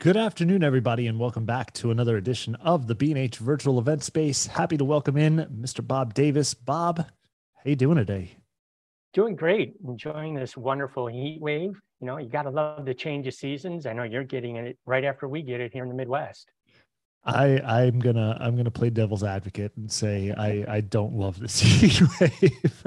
Good afternoon, everybody, and welcome back to another edition of the B&H Virtual Event Space. Happy to welcome in Mr. Bob Davis. Bob, how you doing today? Doing great. Enjoying this wonderful heat wave. You know, you got to love the change of seasons. I know you're getting it right after we get it here in the Midwest. I I'm gonna I'm gonna play devil's advocate and say I I don't love this heat wave.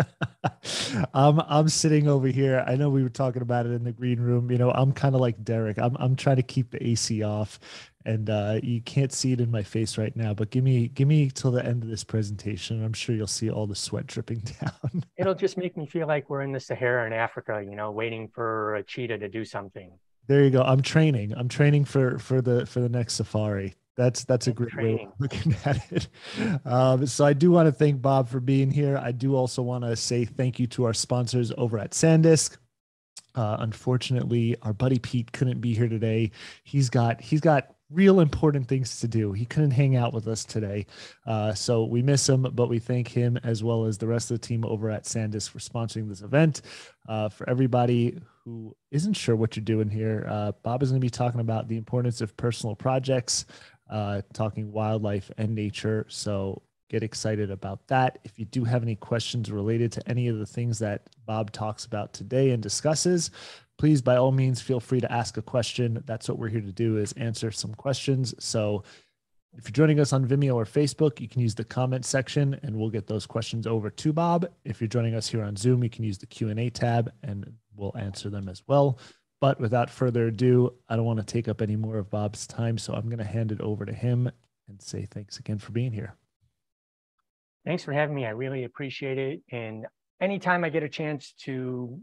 I'm I'm sitting over here. I know we were talking about it in the green room. You know, I'm kind of like Derek. I'm I'm trying to keep the AC off, and uh, you can't see it in my face right now. But give me give me till the end of this presentation. I'm sure you'll see all the sweat dripping down. It'll just make me feel like we're in the Sahara in Africa. You know, waiting for a cheetah to do something. There you go. I'm training. I'm training for for the for the next safari. That's that's a great training. way of looking at it. Um, so I do want to thank Bob for being here. I do also want to say thank you to our sponsors over at SanDisk. Uh, unfortunately, our buddy Pete couldn't be here today. He's got he's got real important things to do. He couldn't hang out with us today. Uh, so we miss him, but we thank him as well as the rest of the team over at SanDisk for sponsoring this event. Uh, for everybody who isn't sure what you're doing here, uh, Bob is going to be talking about the importance of personal projects uh, talking wildlife and nature. So get excited about that. If you do have any questions related to any of the things that Bob talks about today and discusses, please by all means feel free to ask a question. That's what we're here to do is answer some questions. So if you're joining us on Vimeo or Facebook, you can use the comment section and we'll get those questions over to Bob. If you're joining us here on Zoom, you can use the Q&A tab and we'll answer them as well. But without further ado, I don't want to take up any more of Bob's time. So I'm going to hand it over to him and say thanks again for being here. Thanks for having me. I really appreciate it. And anytime I get a chance to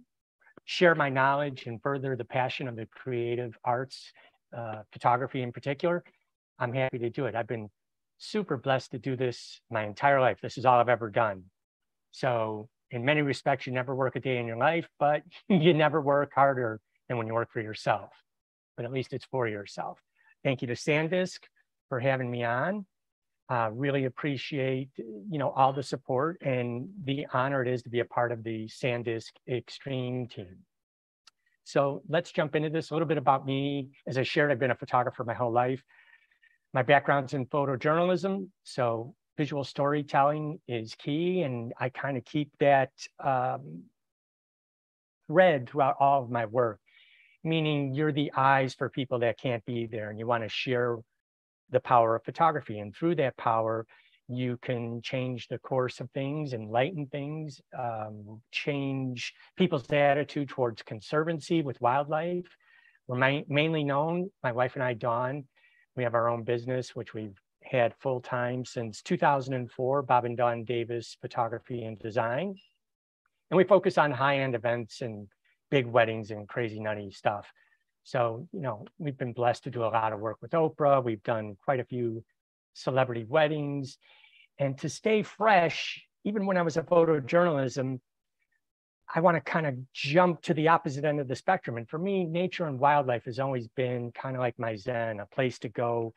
share my knowledge and further the passion of the creative arts, uh, photography in particular, I'm happy to do it. I've been super blessed to do this my entire life. This is all I've ever done. So in many respects, you never work a day in your life, but you never work harder than when you work for yourself, but at least it's for yourself. Thank you to SanDisk for having me on. Uh, really appreciate you know all the support and the honor it is to be a part of the SanDisk Extreme team. So let's jump into this. A little bit about me. As I shared, I've been a photographer my whole life. My background's in photojournalism, so visual storytelling is key, and I kind of keep that um, thread throughout all of my work meaning you're the eyes for people that can't be there and you want to share the power of photography. And through that power, you can change the course of things, enlighten things, um, change people's attitude towards conservancy with wildlife. We're ma mainly known, my wife and I, Dawn, we have our own business, which we've had full time since 2004, Bob and Dawn Davis Photography and Design. And we focus on high end events and big weddings and crazy nutty stuff. So, you know, we've been blessed to do a lot of work with Oprah. We've done quite a few celebrity weddings. And to stay fresh, even when I was a photojournalism, I want to kind of jump to the opposite end of the spectrum. And for me, nature and wildlife has always been kind of like my zen, a place to go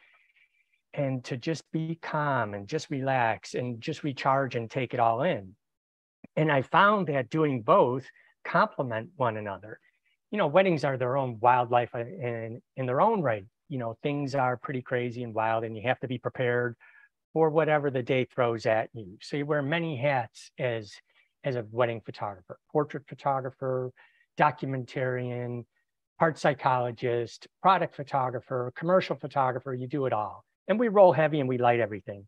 and to just be calm and just relax and just recharge and take it all in. And I found that doing both complement one another. You know, weddings are their own wildlife uh, in, in their own right. You know, things are pretty crazy and wild, and you have to be prepared for whatever the day throws at you. So you wear many hats as as a wedding photographer, portrait photographer, documentarian, art psychologist, product photographer, commercial photographer, you do it all. And we roll heavy and we light everything.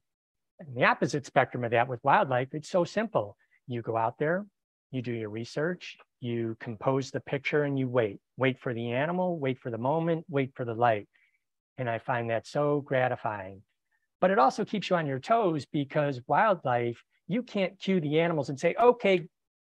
And the opposite spectrum of that with wildlife, it's so simple. You go out there, you do your research, you compose the picture and you wait. Wait for the animal, wait for the moment, wait for the light. And I find that so gratifying. But it also keeps you on your toes because wildlife, you can't cue the animals and say, okay,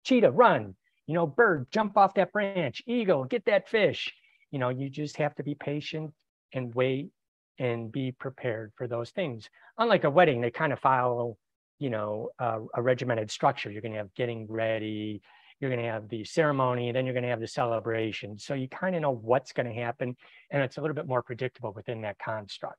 cheetah, run. You know, bird, jump off that branch. Eagle, get that fish. You know, you just have to be patient and wait and be prepared for those things. Unlike a wedding, they kind of follow you know, uh, a regimented structure. You're going to have getting ready, you're going to have the ceremony, then you're going to have the celebration. So you kind of know what's going to happen, and it's a little bit more predictable within that construct.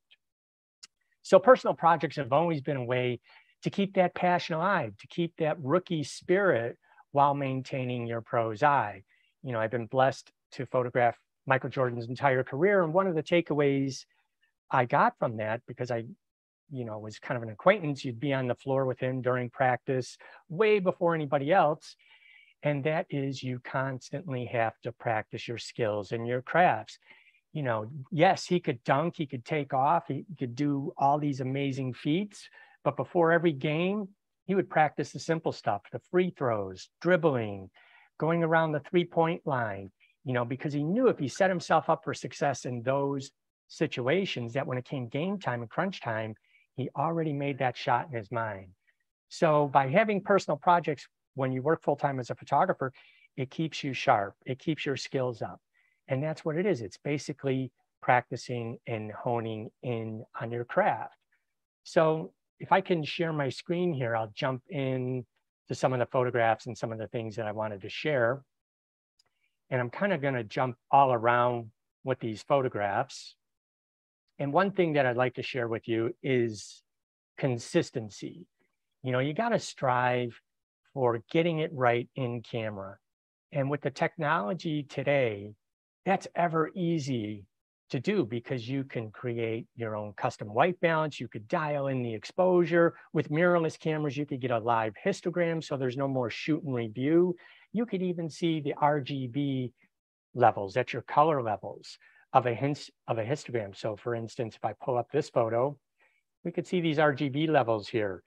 So personal projects have always been a way to keep that passion alive, to keep that rookie spirit while maintaining your pro's eye. You know, I've been blessed to photograph Michael Jordan's entire career. And one of the takeaways I got from that, because I, you know, was kind of an acquaintance, you'd be on the floor with him during practice way before anybody else. And that is you constantly have to practice your skills and your crafts. You know, yes, he could dunk, he could take off, he could do all these amazing feats, but before every game, he would practice the simple stuff, the free throws, dribbling, going around the three point line, you know, because he knew if he set himself up for success in those situations, that when it came game time and crunch time, he already made that shot in his mind. So by having personal projects when you work full time as a photographer, it keeps you sharp, it keeps your skills up. And that's what it is. It's basically practicing and honing in on your craft. So if I can share my screen here, I'll jump in to some of the photographs and some of the things that I wanted to share. And I'm kind of going to jump all around with these photographs. And one thing that I'd like to share with you is consistency. You know, you got to strive for getting it right in camera. And with the technology today, that's ever easy to do because you can create your own custom white balance. You could dial in the exposure. With mirrorless cameras, you could get a live histogram, so there's no more shoot and review. You could even see the RGB levels, that's your color levels of a, hint, of a histogram. So for instance, if I pull up this photo, we could see these RGB levels here.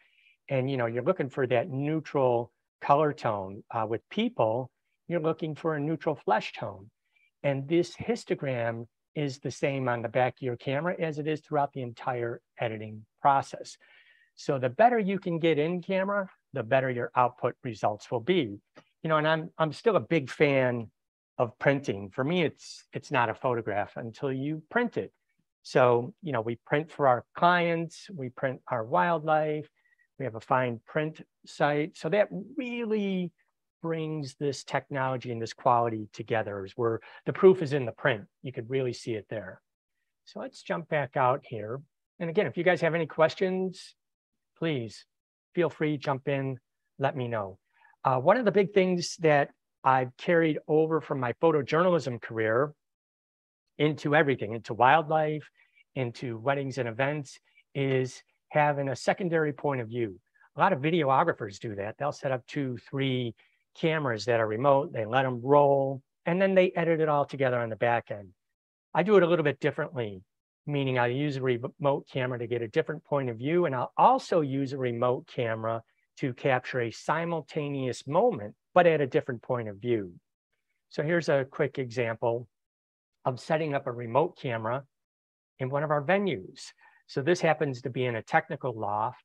And you know, you're looking for that neutral color tone. Uh, with people, you're looking for a neutral flesh tone. And this histogram is the same on the back of your camera as it is throughout the entire editing process. So the better you can get in camera, the better your output results will be. You know, and I'm I'm still a big fan of printing. For me, it's it's not a photograph until you print it. So, you know, we print for our clients, we print our wildlife, we have a fine print site. So that really brings this technology and this quality together where the proof is in the print. You could really see it there. So let's jump back out here. And again, if you guys have any questions, please feel free, to jump in, let me know. Uh, one of the big things that I've carried over from my photojournalism career into everything, into wildlife, into weddings and events, is having a secondary point of view. A lot of videographers do that. They'll set up two, three cameras that are remote, they let them roll, and then they edit it all together on the back end. I do it a little bit differently, meaning I use a remote camera to get a different point of view, and I'll also use a remote camera to capture a simultaneous moment, but at a different point of view. So here's a quick example of setting up a remote camera in one of our venues. So this happens to be in a technical loft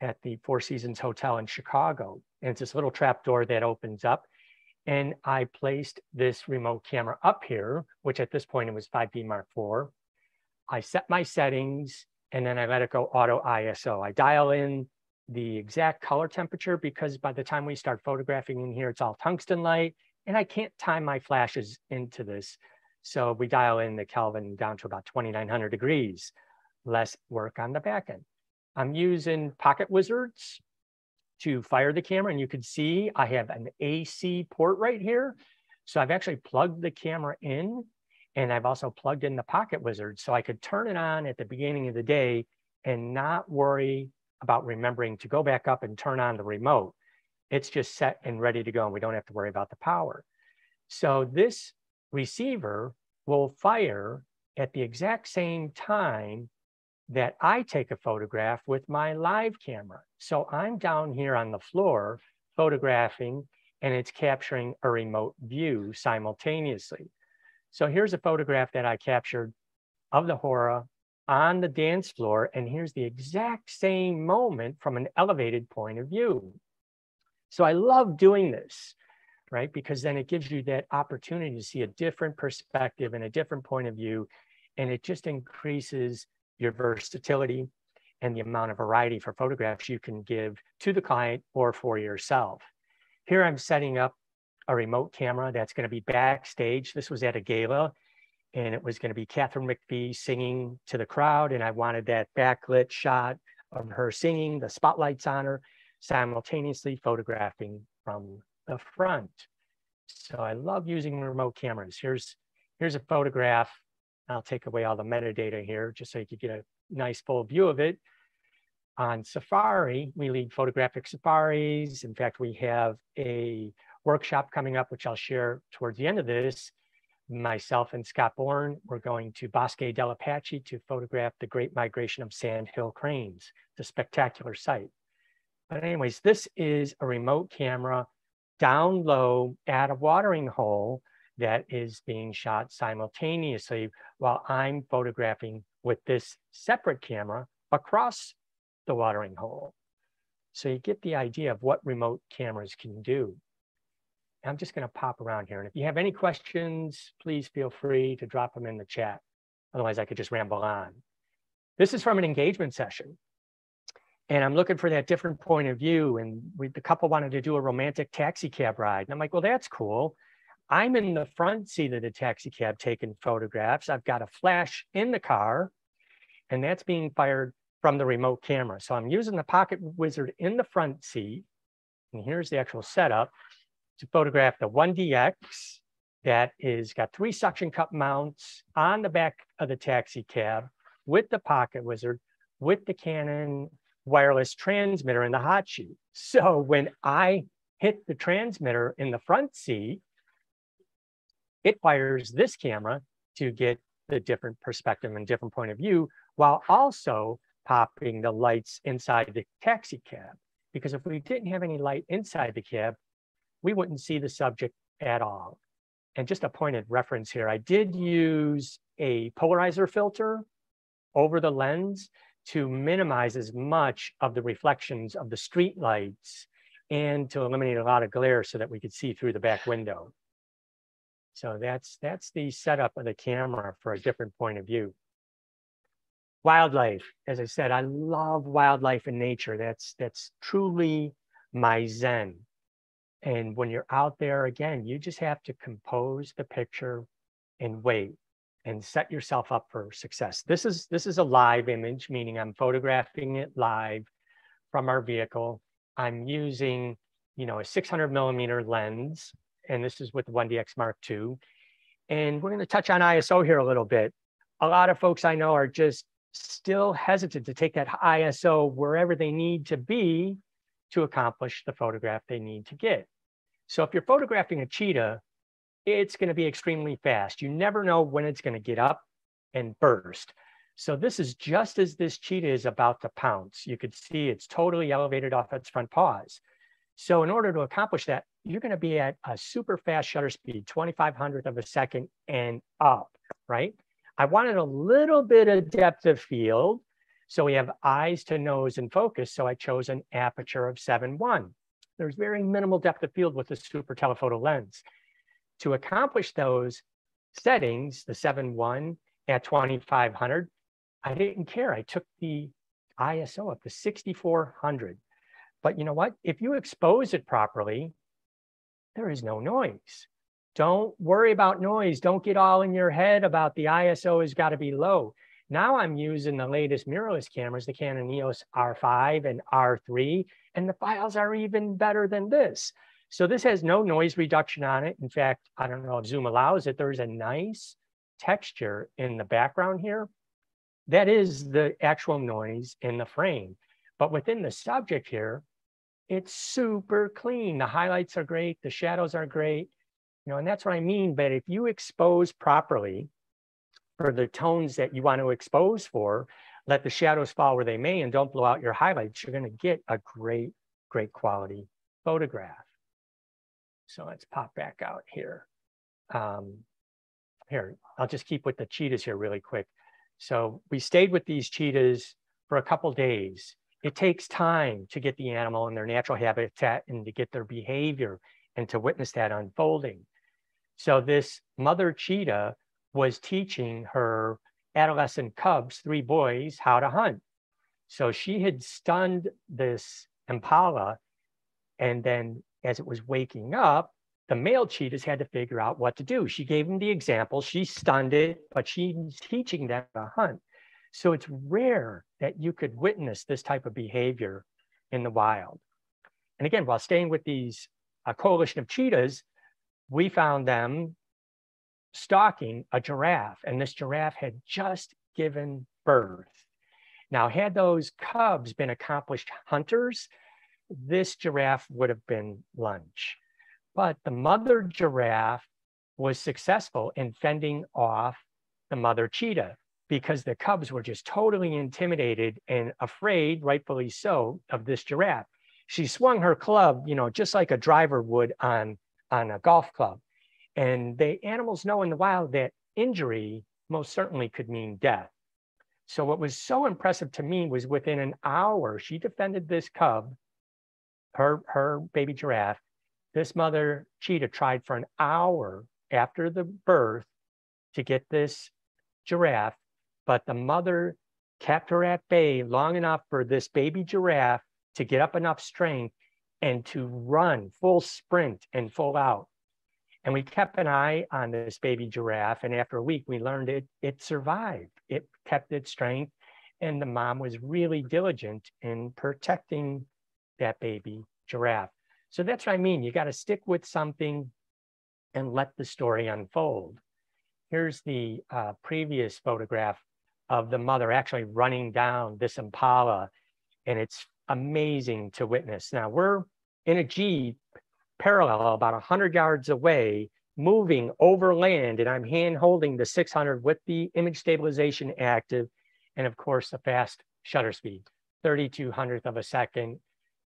at the Four Seasons Hotel in Chicago. And it's this little trap door that opens up. And I placed this remote camera up here, which at this point it was 5D Mark IV. I set my settings and then I let it go auto ISO. I dial in the exact color temperature because by the time we start photographing in here, it's all tungsten light and I can't time my flashes into this. So we dial in the Kelvin down to about 2,900 degrees, less work on the back end. I'm using Pocket Wizards to fire the camera and you can see I have an AC port right here. So I've actually plugged the camera in and I've also plugged in the Pocket Wizard so I could turn it on at the beginning of the day and not worry about remembering to go back up and turn on the remote. It's just set and ready to go and we don't have to worry about the power. So this receiver will fire at the exact same time that I take a photograph with my live camera. So I'm down here on the floor photographing and it's capturing a remote view simultaneously. So here's a photograph that I captured of the Hora on the dance floor. And here's the exact same moment from an elevated point of view. So I love doing this, right? Because then it gives you that opportunity to see a different perspective and a different point of view. And it just increases your versatility and the amount of variety for photographs you can give to the client or for yourself. Here I'm setting up a remote camera that's going to be backstage. This was at a gala and it was going to be Katharine McPhee singing to the crowd. And I wanted that backlit shot of her singing, the spotlights on her, simultaneously photographing from the front. So I love using remote cameras. Here's here's a photograph. I'll take away all the metadata here just so you can get a nice full view of it. On Safari, we lead photographic safaris. In fact, we have a workshop coming up, which I'll share towards the end of this. Myself and Scott Bourne, we're going to Bosque del Apache to photograph the Great Migration of Sandhill Cranes, the spectacular site. But anyways, this is a remote camera down low at a watering hole that is being shot simultaneously while I'm photographing with this separate camera across the watering hole. So you get the idea of what remote cameras can do. I'm just going to pop around here. And if you have any questions, please feel free to drop them in the chat. Otherwise, I could just ramble on. This is from an engagement session. And I'm looking for that different point of view. And we, the couple wanted to do a romantic taxi cab ride. And I'm like, well, that's cool. I'm in the front seat of the taxi cab taking photographs. I've got a flash in the car, and that's being fired from the remote camera. So I'm using the Pocket Wizard in the front seat. And here's the actual setup to photograph the 1DX that is got three suction cup mounts on the back of the taxi cab with the Pocket Wizard, with the Canon wireless transmitter in the hot shoe. So when I hit the transmitter in the front seat, it fires this camera to get the different perspective and different point of view while also popping the lights inside the taxi cab. Because if we didn't have any light inside the cab, we wouldn't see the subject at all. And just a point of reference here, I did use a polarizer filter over the lens to minimize as much of the reflections of the street lights and to eliminate a lot of glare so that we could see through the back window. So that's, that's the setup of the camera for a different point of view. Wildlife, as I said, I love wildlife and nature. That's, that's truly my zen. And when you're out there, again, you just have to compose the picture and wait and set yourself up for success. This is, this is a live image, meaning I'm photographing it live from our vehicle. I'm using, you know, a 600 millimeter lens and this is with the 1DX Mark II. And we're going to touch on ISO here a little bit. A lot of folks I know are just still hesitant to take that ISO wherever they need to be to accomplish the photograph they need to get. So if you're photographing a cheetah, it's going to be extremely fast. You never know when it's going to get up and burst. So this is just as this cheetah is about to pounce. You could see it's totally elevated off its front paws. So in order to accomplish that, you're going to be at a super fast shutter speed, 2500th of a second and up, right? I wanted a little bit of depth of field. So we have eyes to nose and focus. So I chose an aperture of 7.1. There's very minimal depth of field with the super telephoto lens. To accomplish those settings, the 7.1 at 2500, I didn't care. I took the ISO up to 6400. But you know what? If you expose it properly, there is no noise. Don't worry about noise. Don't get all in your head about the ISO has got to be low. Now I'm using the latest mirrorless cameras, the Canon EOS R5 and R3, and the files are even better than this. So this has no noise reduction on it. In fact, I don't know if Zoom allows it. There's a nice texture in the background here. That is the actual noise in the frame. But within the subject here, it's super clean. The highlights are great. The shadows are great. You know, and that's what I mean. But if you expose properly for the tones that you want to expose for, let the shadows fall where they may and don't blow out your highlights, you're going to get a great, great quality photograph. So let's pop back out here. Um, here, I'll just keep with the cheetahs here really quick. So we stayed with these cheetahs for a couple days it takes time to get the animal in their natural habitat and to get their behavior and to witness that unfolding. So this mother cheetah was teaching her adolescent cubs, three boys, how to hunt. So she had stunned this impala. And then as it was waking up, the male cheetahs had to figure out what to do. She gave them the example. She stunned it, but she's teaching them to hunt. So it's rare that you could witness this type of behavior in the wild. And again, while staying with these a coalition of cheetahs, we found them stalking a giraffe, and this giraffe had just given birth. Now, had those cubs been accomplished hunters, this giraffe would have been lunch. But the mother giraffe was successful in fending off the mother cheetah because the cubs were just totally intimidated and afraid, rightfully so, of this giraffe. She swung her club, you know, just like a driver would on, on a golf club. And the animals know in the wild that injury most certainly could mean death. So what was so impressive to me was within an hour, she defended this cub, her, her baby giraffe. This mother cheetah tried for an hour after the birth to get this giraffe, but the mother kept her at bay long enough for this baby giraffe to get up enough strength and to run full sprint and full out. And we kept an eye on this baby giraffe. And after a week, we learned it, it survived. It kept its strength. And the mom was really diligent in protecting that baby giraffe. So that's what I mean. You got to stick with something and let the story unfold. Here's the uh, previous photograph of the mother actually running down this impala. And it's amazing to witness. Now we're in a Jeep parallel about 100 yards away, moving over land, and I'm hand holding the 600 with the image stabilization active, and of course the fast shutter speed, 32 hundredth of a second.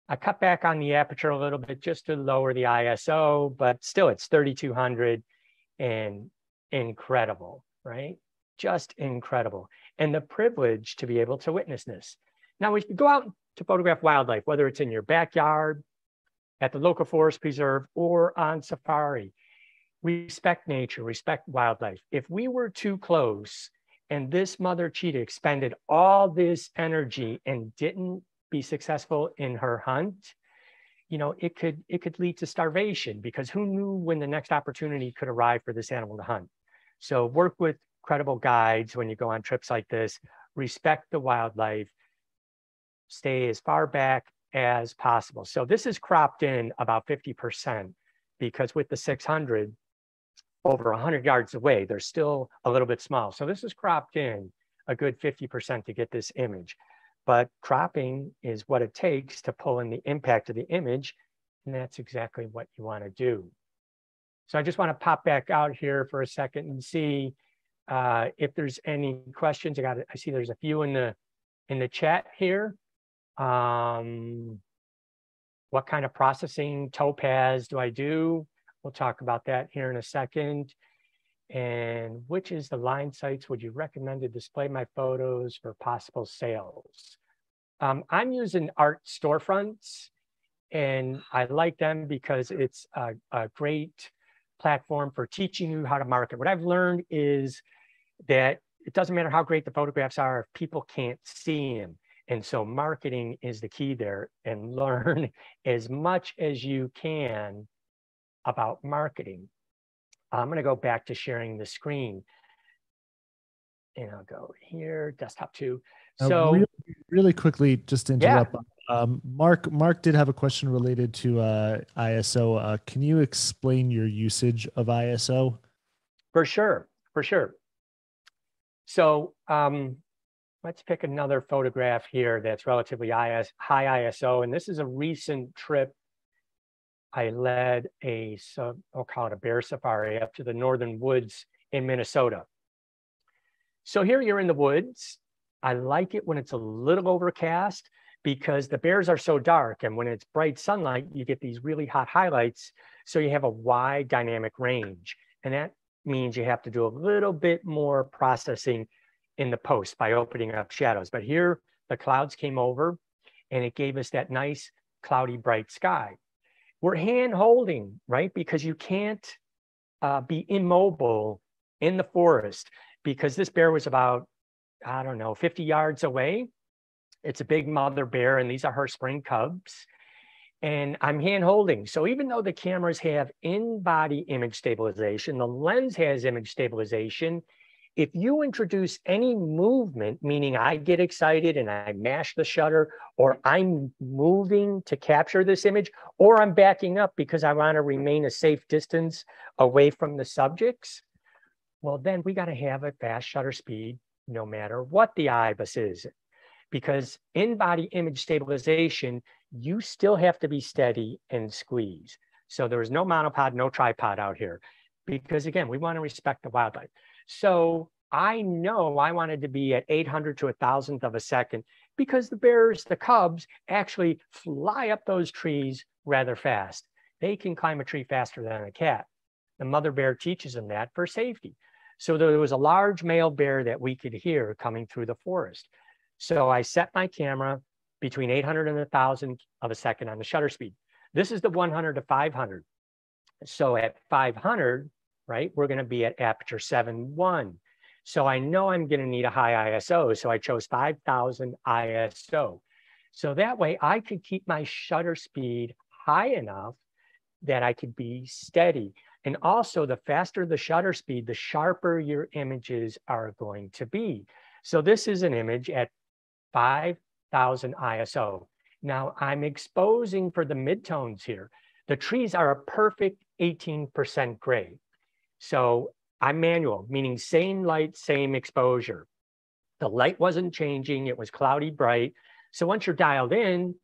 I cut back on the aperture a little bit just to lower the ISO, but still it's 3200 and incredible, right? Just incredible. And the privilege to be able to witness this. Now, we go out to photograph wildlife, whether it's in your backyard, at the local forest preserve, or on safari. Respect nature, respect wildlife. If we were too close and this mother cheetah expended all this energy and didn't be successful in her hunt, you know, it could it could lead to starvation because who knew when the next opportunity could arrive for this animal to hunt. So work with credible guides when you go on trips like this, respect the wildlife, stay as far back as possible. So this is cropped in about 50% because with the 600, over 100 yards away, they're still a little bit small. So this is cropped in a good 50% to get this image. But cropping is what it takes to pull in the impact of the image. And that's exactly what you want to do. So I just want to pop back out here for a second and see uh, if there's any questions. I got I see there's a few in the in the chat here. Um, what kind of processing topaz do I do? We'll talk about that here in a second. And which is the line sites would you recommend to display my photos for possible sales? Um, I'm using art storefronts and I like them because it's a, a great platform for teaching you how to market. What I've learned is that it doesn't matter how great the photographs are if people can't see them. And so marketing is the key there and learn as much as you can about marketing. I'm going to go back to sharing the screen. And I'll go here, desktop two. So uh, really, really, quickly, just to interrupt, yeah. um, Mark, Mark did have a question related to uh, ISO. Uh, can you explain your usage of ISO? For sure, for sure. So um, let's pick another photograph here that's relatively IS, high ISO. And this is a recent trip. I led a, I'll call it a bear safari up to the northern woods in Minnesota. So here you're in the woods. I like it when it's a little overcast because the bears are so dark. And when it's bright sunlight, you get these really hot highlights. So you have a wide dynamic range. And that means you have to do a little bit more processing in the post by opening up shadows. But here the clouds came over and it gave us that nice cloudy bright sky. We're hand holding, right? Because you can't uh, be immobile in the forest because this bear was about, I don't know, 50 yards away. It's a big mother bear and these are her spring cubs. And I'm hand holding. So even though the cameras have in-body image stabilization, the lens has image stabilization, if you introduce any movement, meaning I get excited and I mash the shutter, or I'm moving to capture this image, or I'm backing up because I want to remain a safe distance away from the subjects, well, then we got to have a fast shutter speed no matter what the IBIS is. Because in body image stabilization, you still have to be steady and squeeze. So there is no monopod, no tripod out here. Because again, we want to respect the wildlife. So I know I wanted to be at 800 to a thousandth of a second because the bears, the cubs, actually fly up those trees rather fast. They can climb a tree faster than a cat. The mother bear teaches them that for safety. So there was a large male bear that we could hear coming through the forest. So I set my camera between 800 and 1000 of a second on the shutter speed. This is the 100 to 500. So at 500, right, we're going to be at aperture 7.1. So I know I'm going to need a high ISO. So I chose 5000 ISO. So that way I could keep my shutter speed high enough that I could be steady. And also the faster the shutter speed, the sharper your images are going to be. So this is an image at 5,000 ISO. Now I'm exposing for the midtones here. The trees are a perfect 18% gray. So I'm manual, meaning same light, same exposure. The light wasn't changing. It was cloudy bright. So once you're dialed in,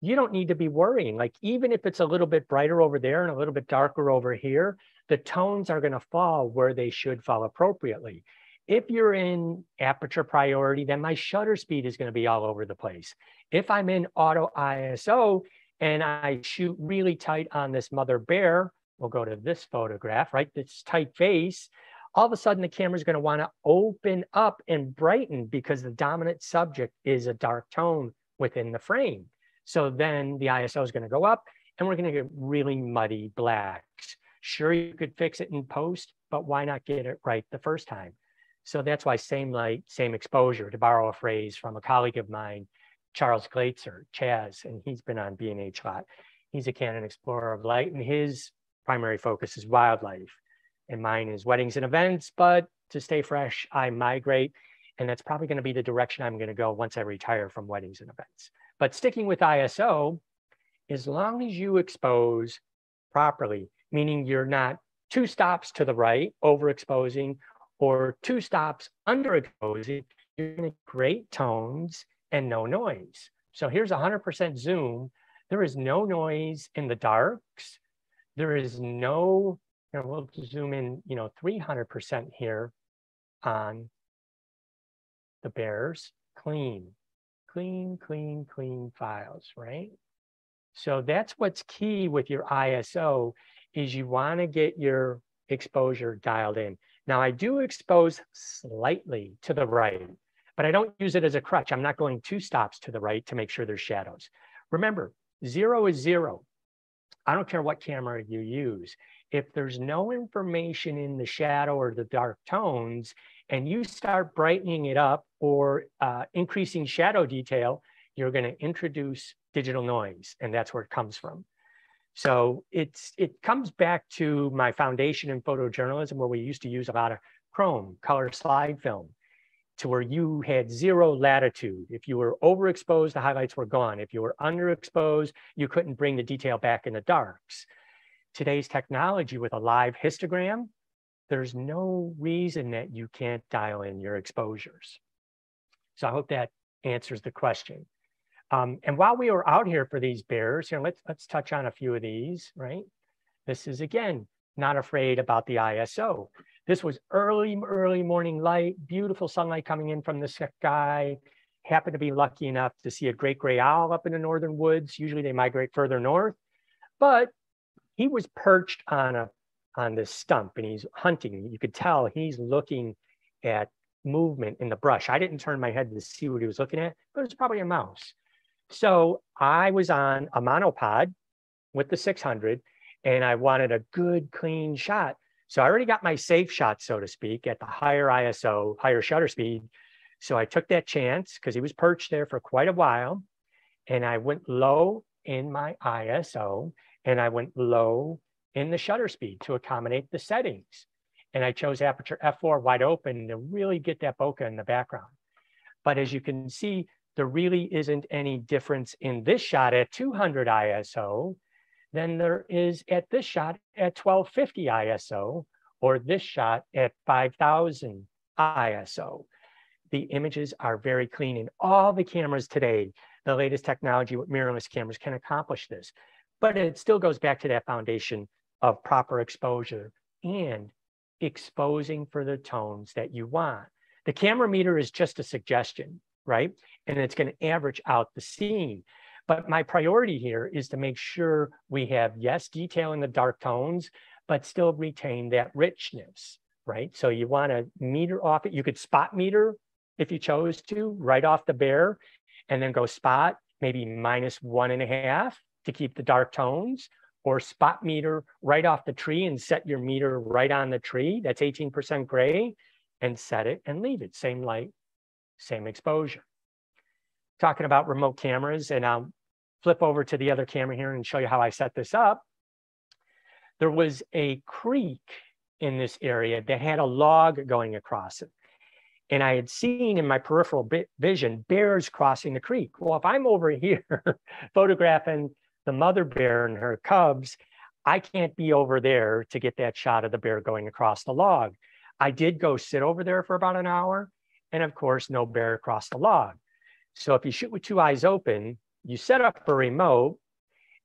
you don't need to be worrying. Like even if it's a little bit brighter over there and a little bit darker over here, the tones are going to fall where they should fall appropriately. If you're in aperture priority, then my shutter speed is going to be all over the place. If I'm in auto ISO and I shoot really tight on this mother bear, we'll go to this photograph, right? This tight face, all of a sudden the camera is going to want to open up and brighten because the dominant subject is a dark tone within the frame. So then the ISO is going to go up and we're going to get really muddy blacks. Sure, you could fix it in post, but why not get it right the first time? So that's why same light, same exposure, to borrow a phrase from a colleague of mine, Charles Glatzer, Chas, and he's been on B&H a lot. He's a Canon Explorer of Light, and his primary focus is wildlife. And mine is weddings and events, but to stay fresh, I migrate. And that's probably going to be the direction I'm going to go once I retire from weddings and events. But sticking with ISO, as long as you expose properly, meaning you're not two stops to the right, overexposing, or two stops underexposing, you're going to great tones and no noise. So here's 100% zoom. There is no noise in the darks. There is no, you know, we'll zoom in, you know, 300% here on the bears, clean clean, clean, clean files, right? So that's what's key with your ISO is you want to get your exposure dialed in. Now I do expose slightly to the right, but I don't use it as a crutch. I'm not going two stops to the right to make sure there's shadows. Remember, zero is zero. I don't care what camera you use. If there's no information in the shadow or the dark tones, and you start brightening it up or uh, increasing shadow detail, you're going to introduce digital noise, and that's where it comes from. So it's it comes back to my foundation in photojournalism, where we used to use a lot of chrome, color slide film, to where you had zero latitude. If you were overexposed, the highlights were gone. If you were underexposed, you couldn't bring the detail back in the darks. Today's technology with a live histogram, there's no reason that you can't dial in your exposures. So I hope that answers the question. Um, and while we were out here for these bears, here, let's, let's touch on a few of these, right? This is, again, not afraid about the ISO. This was early, early morning light, beautiful sunlight coming in from the sky. Happened to be lucky enough to see a great gray owl up in the northern woods. Usually they migrate further north, but he was perched on a on this stump and he's hunting. You could tell he's looking at movement in the brush. I didn't turn my head to see what he was looking at, but it was probably a mouse. So I was on a monopod with the 600 and I wanted a good clean shot. So I already got my safe shot, so to speak, at the higher ISO, higher shutter speed. So I took that chance because he was perched there for quite a while. And I went low in my ISO and I went low in the shutter speed to accommodate the settings. And I chose aperture f4 wide open to really get that bokeh in the background. But as you can see, there really isn't any difference in this shot at 200 ISO than there is at this shot at 1250 ISO or this shot at 5000 ISO. The images are very clean and all the cameras today, the latest technology with mirrorless cameras can accomplish this. But it still goes back to that foundation of proper exposure and exposing for the tones that you want. The camera meter is just a suggestion, right? And it's going to average out the scene. But my priority here is to make sure we have, yes, detail in the dark tones, but still retain that richness, right? So you want to meter off it. You could spot meter if you chose to, right off the bear, and then go spot maybe minus one and a half to keep the dark tones, or spot meter right off the tree and set your meter right on the tree. That's 18% gray and set it and leave it. Same light, same exposure. Talking about remote cameras, and I'll flip over to the other camera here and show you how I set this up. There was a creek in this area that had a log going across it. And I had seen in my peripheral vision bears crossing the creek. Well, if I'm over here photographing the mother bear and her cubs, I can't be over there to get that shot of the bear going across the log. I did go sit over there for about an hour, and of course, no bear across the log. So if you shoot with two eyes open, you set up a remote,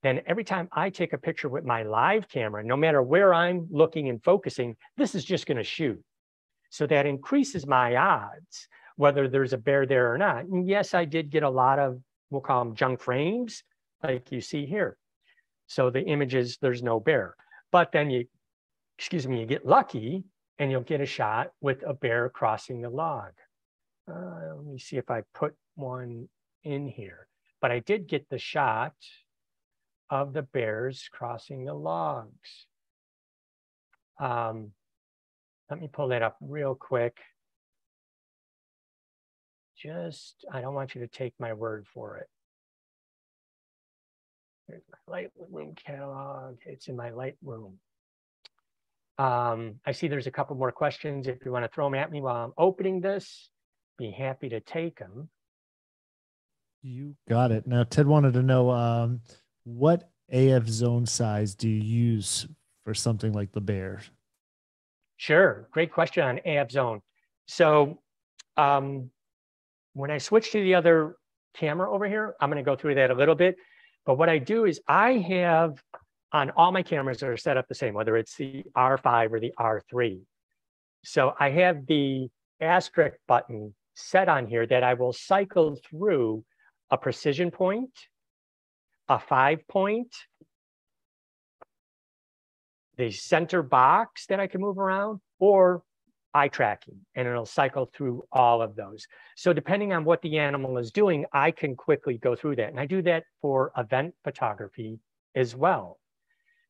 then every time I take a picture with my live camera, no matter where I'm looking and focusing, this is just going to shoot. So that increases my odds, whether there's a bear there or not. And yes, I did get a lot of, we'll call them junk frames, like you see here. So the images, there's no bear. But then you, excuse me, you get lucky and you'll get a shot with a bear crossing the log. Uh, let me see if I put one in here. But I did get the shot of the bears crossing the logs. Um, let me pull that up real quick. Just, I don't want you to take my word for it. Here's my Lightroom catalog. It's in my Lightroom. Um, I see there's a couple more questions. If you want to throw them at me while I'm opening this, be happy to take them. You got it. Now, Ted wanted to know um, what AF zone size do you use for something like the bear? Sure. Great question on AF zone. So um, when I switch to the other camera over here, I'm going to go through that a little bit. But what I do is I have on all my cameras that are set up the same, whether it's the R5 or the R3. So I have the asterisk button set on here that I will cycle through a precision point, a five point, the center box that I can move around, or eye tracking, and it'll cycle through all of those. So depending on what the animal is doing, I can quickly go through that. And I do that for event photography as well.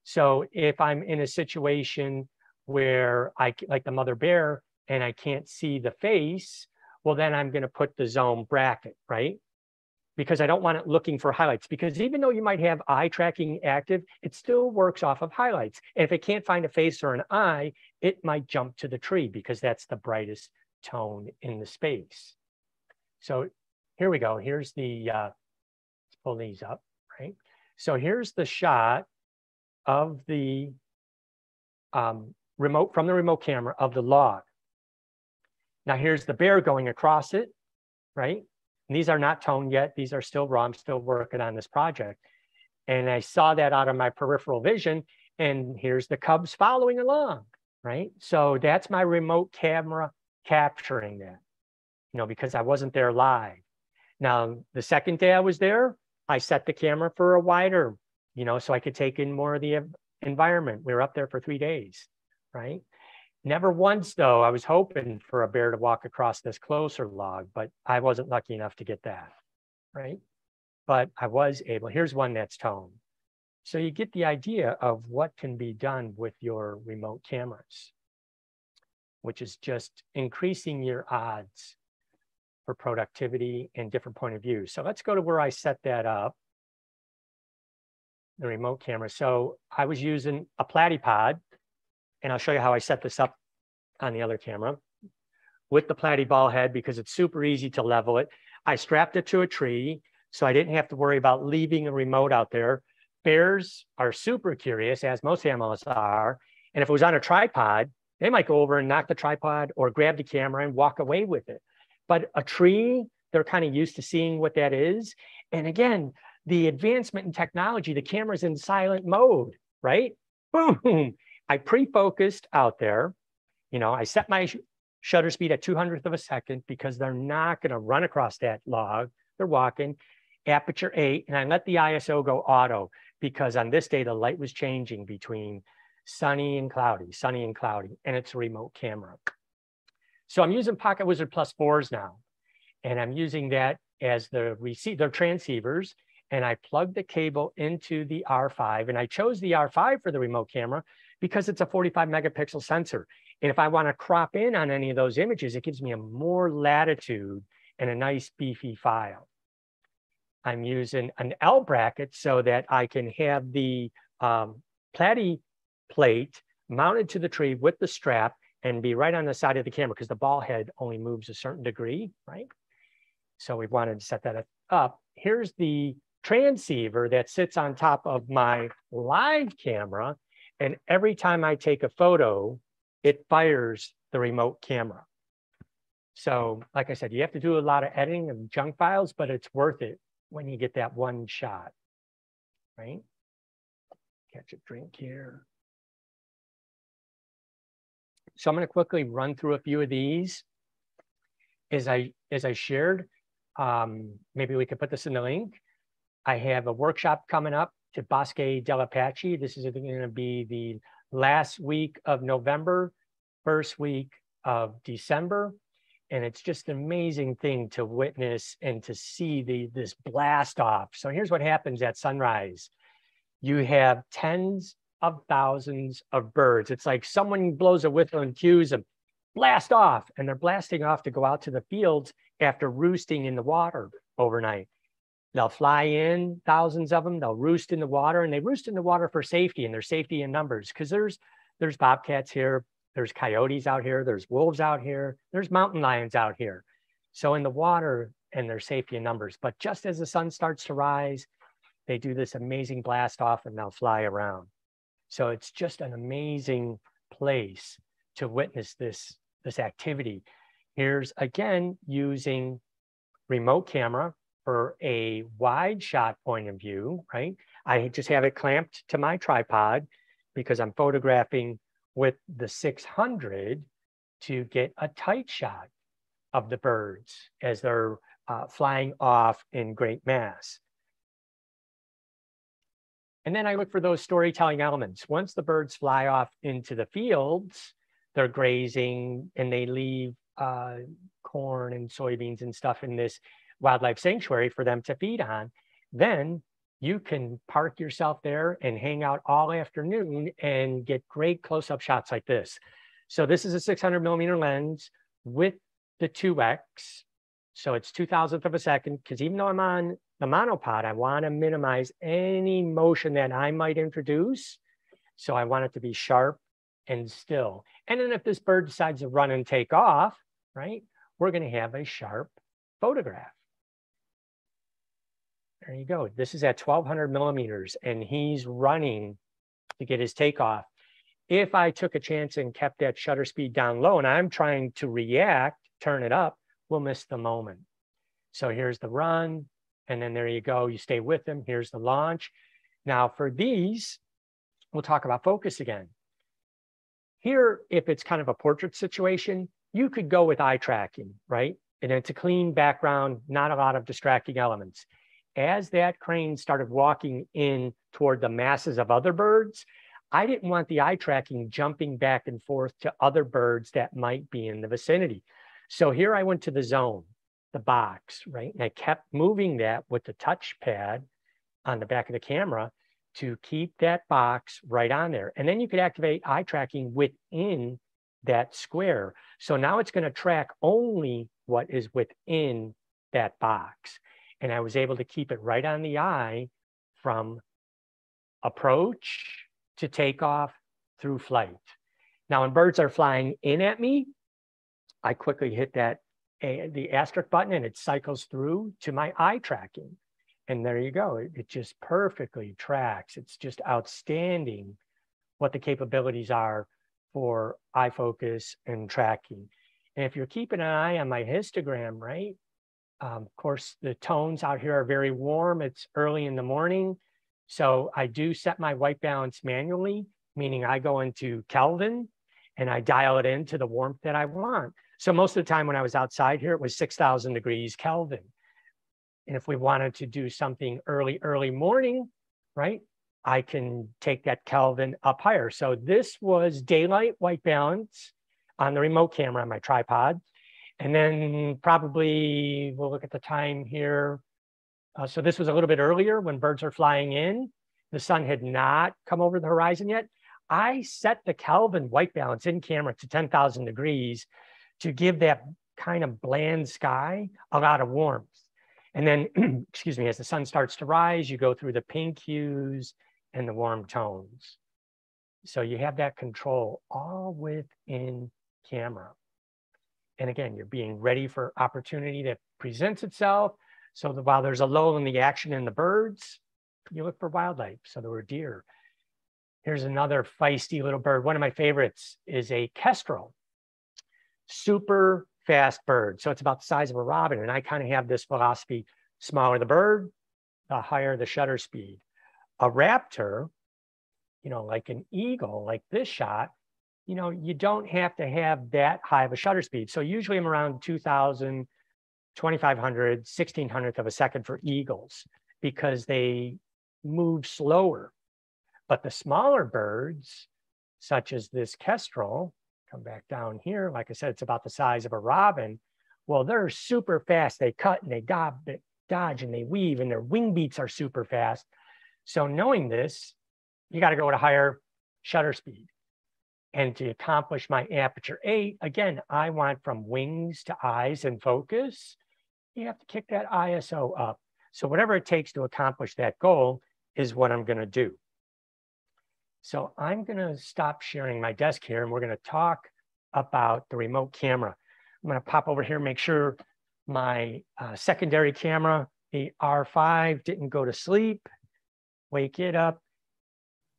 So if I'm in a situation where I, like the mother bear, and I can't see the face, well, then I'm gonna put the zone bracket, right? because I don't want it looking for highlights. Because even though you might have eye tracking active, it still works off of highlights. And if it can't find a face or an eye, it might jump to the tree because that's the brightest tone in the space. So here we go. Here's the, uh, let's pull these up, right? So here's the shot of the um, remote, from the remote camera of the log. Now here's the bear going across it, right? And these are not toned yet. These are still raw. I'm still working on this project. And I saw that out of my peripheral vision. And here's the Cubs following along, right? So that's my remote camera capturing that, you know, because I wasn't there live. Now, the second day I was there, I set the camera for a wider, you know, so I could take in more of the environment. We were up there for three days, right? Never once, though, I was hoping for a bear to walk across this closer log, but I wasn't lucky enough to get that, right? But I was able, here's one that's toned. So you get the idea of what can be done with your remote cameras, which is just increasing your odds for productivity and different point of view. So let's go to where I set that up, the remote camera. So I was using a platypod and I'll show you how I set this up on the other camera with the platy ball head because it's super easy to level it. I strapped it to a tree so I didn't have to worry about leaving a remote out there. Bears are super curious, as most animals are. And if it was on a tripod, They might go over and knock the tripod or grab the camera and walk away with it. But a tree, they're kind of used to seeing what that is. And again, the advancement in technology, the camera's in silent mode, right? Boom. I pre-focused out there. You know, I set my shutter speed at 200th of a second because they're not going to run across that log. They're walking aperture eight, and I let the ISO go auto because on this day, the light was changing between sunny and cloudy, sunny and cloudy, and it's a remote camera. So I'm using Pocket Wizard Plus fours now, and I'm using that as the receiver, they're transceivers, and I plugged the cable into the R5, and I chose the R5 for the remote camera because it's a 45 megapixel sensor. And if I want to crop in on any of those images, it gives me a more latitude and a nice beefy file. I'm using an L bracket so that I can have the um, platy plate mounted to the tree with the strap and be right on the side of the camera because the ball head only moves a certain degree, right? So we wanted to set that up. Here's the transceiver that sits on top of my live camera. And every time I take a photo, it fires the remote camera. So like I said, you have to do a lot of editing of junk files, but it's worth it when you get that one shot, right? Catch a drink here. So I'm going to quickly run through a few of these. As I as I shared, um, maybe we could put this in the link. I have a workshop coming up to Bosque del Apache. This is going to be the last week of November, first week of December. And it's just an amazing thing to witness and to see the this blast off. So here's what happens at sunrise. You have tens of thousands of birds. It's like someone blows a whistle and cues them, blast off. And they're blasting off to go out to the fields after roosting in the water overnight. They'll fly in, thousands of them, they'll roost in the water, and they roost in the water for safety and their safety in numbers because there's there's bobcats here, there's coyotes out here, there's wolves out here, there's mountain lions out here. So in the water and their safety in numbers. But just as the sun starts to rise, they do this amazing blast off and they'll fly around. So it's just an amazing place to witness this, this activity. Here's again using remote camera for a wide shot point of view, right? I just have it clamped to my tripod because I'm photographing with the 600 to get a tight shot of the birds as they're uh, flying off in great mass. And then I look for those storytelling elements. Once the birds fly off into the fields, they're grazing and they leave uh, corn and soybeans and stuff in this wildlife sanctuary for them to feed on. Then you can park yourself there and hang out all afternoon and get great close-up shots like this. So this is a 600 millimeter lens with the 2x. So it's 2000th of a second, because even though I'm on the monopod, I want to minimize any motion that I might introduce. So I want it to be sharp and still. And then if this bird decides to run and take off, right, we're going to have a sharp photograph. There you go. This is at 1200 millimeters and he's running to get his takeoff. If I took a chance and kept that shutter speed down low and I'm trying to react, turn it up, we'll miss the moment. So here's the run, and then there you go. You stay with him. Here's the launch. Now for these, we'll talk about focus again. Here, if it's kind of a portrait situation, you could go with eye tracking, right? And it's a clean background, not a lot of distracting elements. As that crane started walking in toward the masses of other birds, I didn't want the eye tracking jumping back and forth to other birds that might be in the vicinity. So here I went to the zone the box, right? And I kept moving that with the touchpad on the back of the camera to keep that box right on there. And then you could activate eye tracking within that square. So now it's going to track only what is within that box. And I was able to keep it right on the eye from approach to takeoff through flight. Now, when birds are flying in at me, I quickly hit that a, the asterisk button and it cycles through to my eye tracking. And there you go. It, it just perfectly tracks. It's just outstanding what the capabilities are for eye focus and tracking. And if you're keeping an eye on my histogram, right? Um, of course, the tones out here are very warm. It's early in the morning. So I do set my white balance manually, meaning I go into Kelvin and I dial it into the warmth that I want. So most of the time when I was outside here, it was 6,000 degrees Kelvin. And if we wanted to do something early, early morning, right, I can take that Kelvin up higher. So this was daylight white balance on the remote camera on my tripod. And then probably we'll look at the time here. Uh, so this was a little bit earlier when birds are flying in. The sun had not come over the horizon yet. I set the Kelvin white balance in camera to 10,000 degrees to give that kind of bland sky a lot of warmth. And then, excuse me, as the sun starts to rise, you go through the pink hues and the warm tones. So you have that control all within camera. And again, you're being ready for opportunity that presents itself. So that while there's a lull in the action in the birds, you look for wildlife. So there were deer. Here's another feisty little bird. One of my favorites is a kestrel, super fast bird. So it's about the size of a robin. And I kind of have this philosophy, smaller the bird, the higher the shutter speed. A raptor, you know, like an eagle, like this shot, you know, you don't have to have that high of a shutter speed. So usually I'm around 2000, 2500, 1600th of a second for eagles because they move slower. But the smaller birds, such as this kestrel, come back down here. Like I said, it's about the size of a robin. Well, they're super fast. They cut and they dodge and they weave and their wing beats are super fast. So knowing this, you got to go at a higher shutter speed. And to accomplish my aperture eight, again, I want from wings to eyes and focus. You have to kick that ISO up. So whatever it takes to accomplish that goal is what I'm going to do. So I'm going to stop sharing my desk here and we're going to talk about the remote camera. I'm going to pop over here, make sure my uh, secondary camera, the R5 didn't go to sleep, wake it up.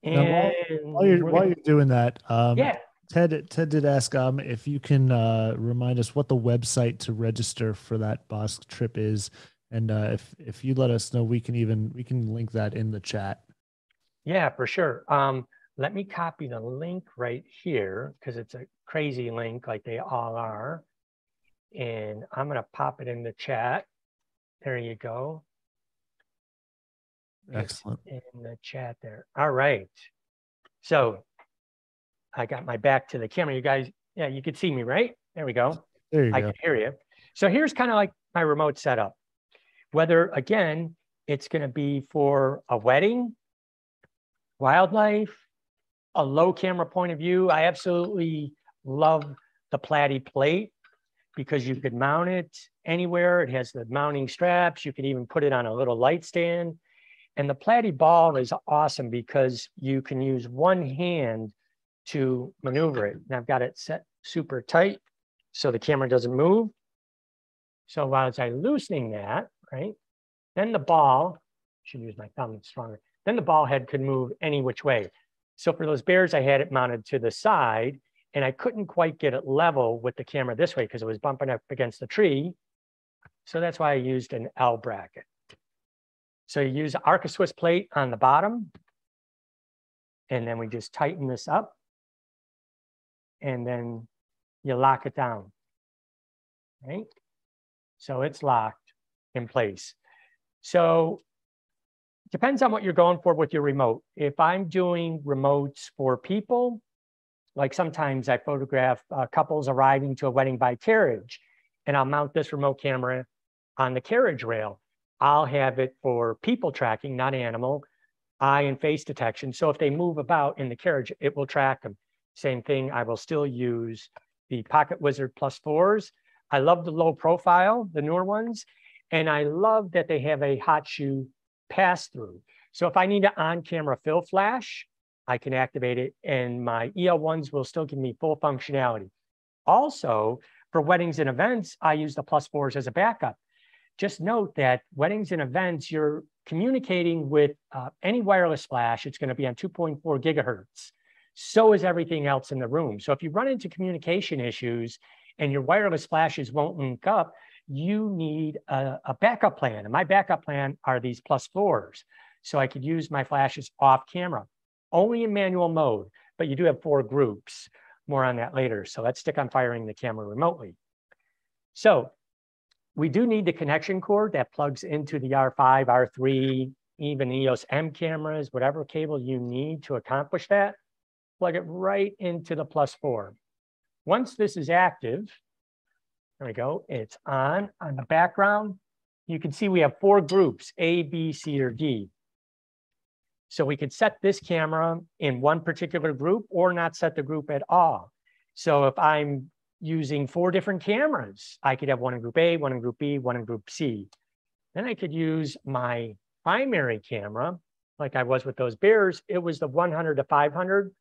And while, while, you're, while you're doing that, um, yeah. Ted, Ted did ask um, if you can uh, remind us what the website to register for that Bosque trip is, and uh, if if you let us know, we can even we can link that in the chat. Yeah, for sure. Um, let me copy the link right here because it's a crazy link like they all are. And I'm going to pop it in the chat. There you go. Excellent. In the chat there. All right. So I got my back to the camera. You guys, yeah, you could see me, right? There we go. There you I go. can hear you. So here's kind of like my remote setup. Whether, again, it's going to be for a wedding, wildlife, a low camera point of view, I absolutely love the Platy plate because you could mount it anywhere. It has the mounting straps. You could even put it on a little light stand. And the Platyball is awesome because you can use one hand to maneuver it. And I've got it set super tight so the camera doesn't move. So while I'm loosening that, right, then the ball, should use my thumb, stronger. Then the ball head could move any which way. So for those bears, I had it mounted to the side and I couldn't quite get it level with the camera this way because it was bumping up against the tree. So that's why I used an L bracket. So you use Arca Swiss plate on the bottom and then we just tighten this up and then you lock it down, right? So it's locked in place. So it depends on what you're going for with your remote. If I'm doing remotes for people, like sometimes I photograph uh, couples arriving to a wedding by carriage, and I'll mount this remote camera on the carriage rail. I'll have it for people tracking, not animal, eye and face detection. So if they move about in the carriage, it will track them. Same thing, I will still use the Pocket Wizard Plus 4s. I love the low profile, the newer ones, and I love that they have a hot shoe pass through. So if I need an on-camera fill flash, I can activate it and my EL1s will still give me full functionality. Also, for weddings and events, I use the plus fours as a backup. Just note that weddings and events, you're communicating with uh, any wireless flash, it's gonna be on 2.4 gigahertz. so is everything else in the room. So if you run into communication issues and your wireless flashes won't link up, you need a, a backup plan. And my backup plan are these plus fours. So I could use my flashes off camera, only in manual mode, but you do have four groups. More on that later. So let's stick on firing the camera remotely. So we do need the connection cord that plugs into the R5, R3, even EOS M cameras, whatever cable you need to accomplish that, plug it right into the plus four. Once this is active, there we go, it's on. On the background, you can see we have four groups, A, B, C, or D. So we could set this camera in one particular group or not set the group at all. So if I'm using four different cameras. I could have one in group A, one in group B, one in group C. Then I could use my primary camera, like I was with those bears. It was the 100 to 500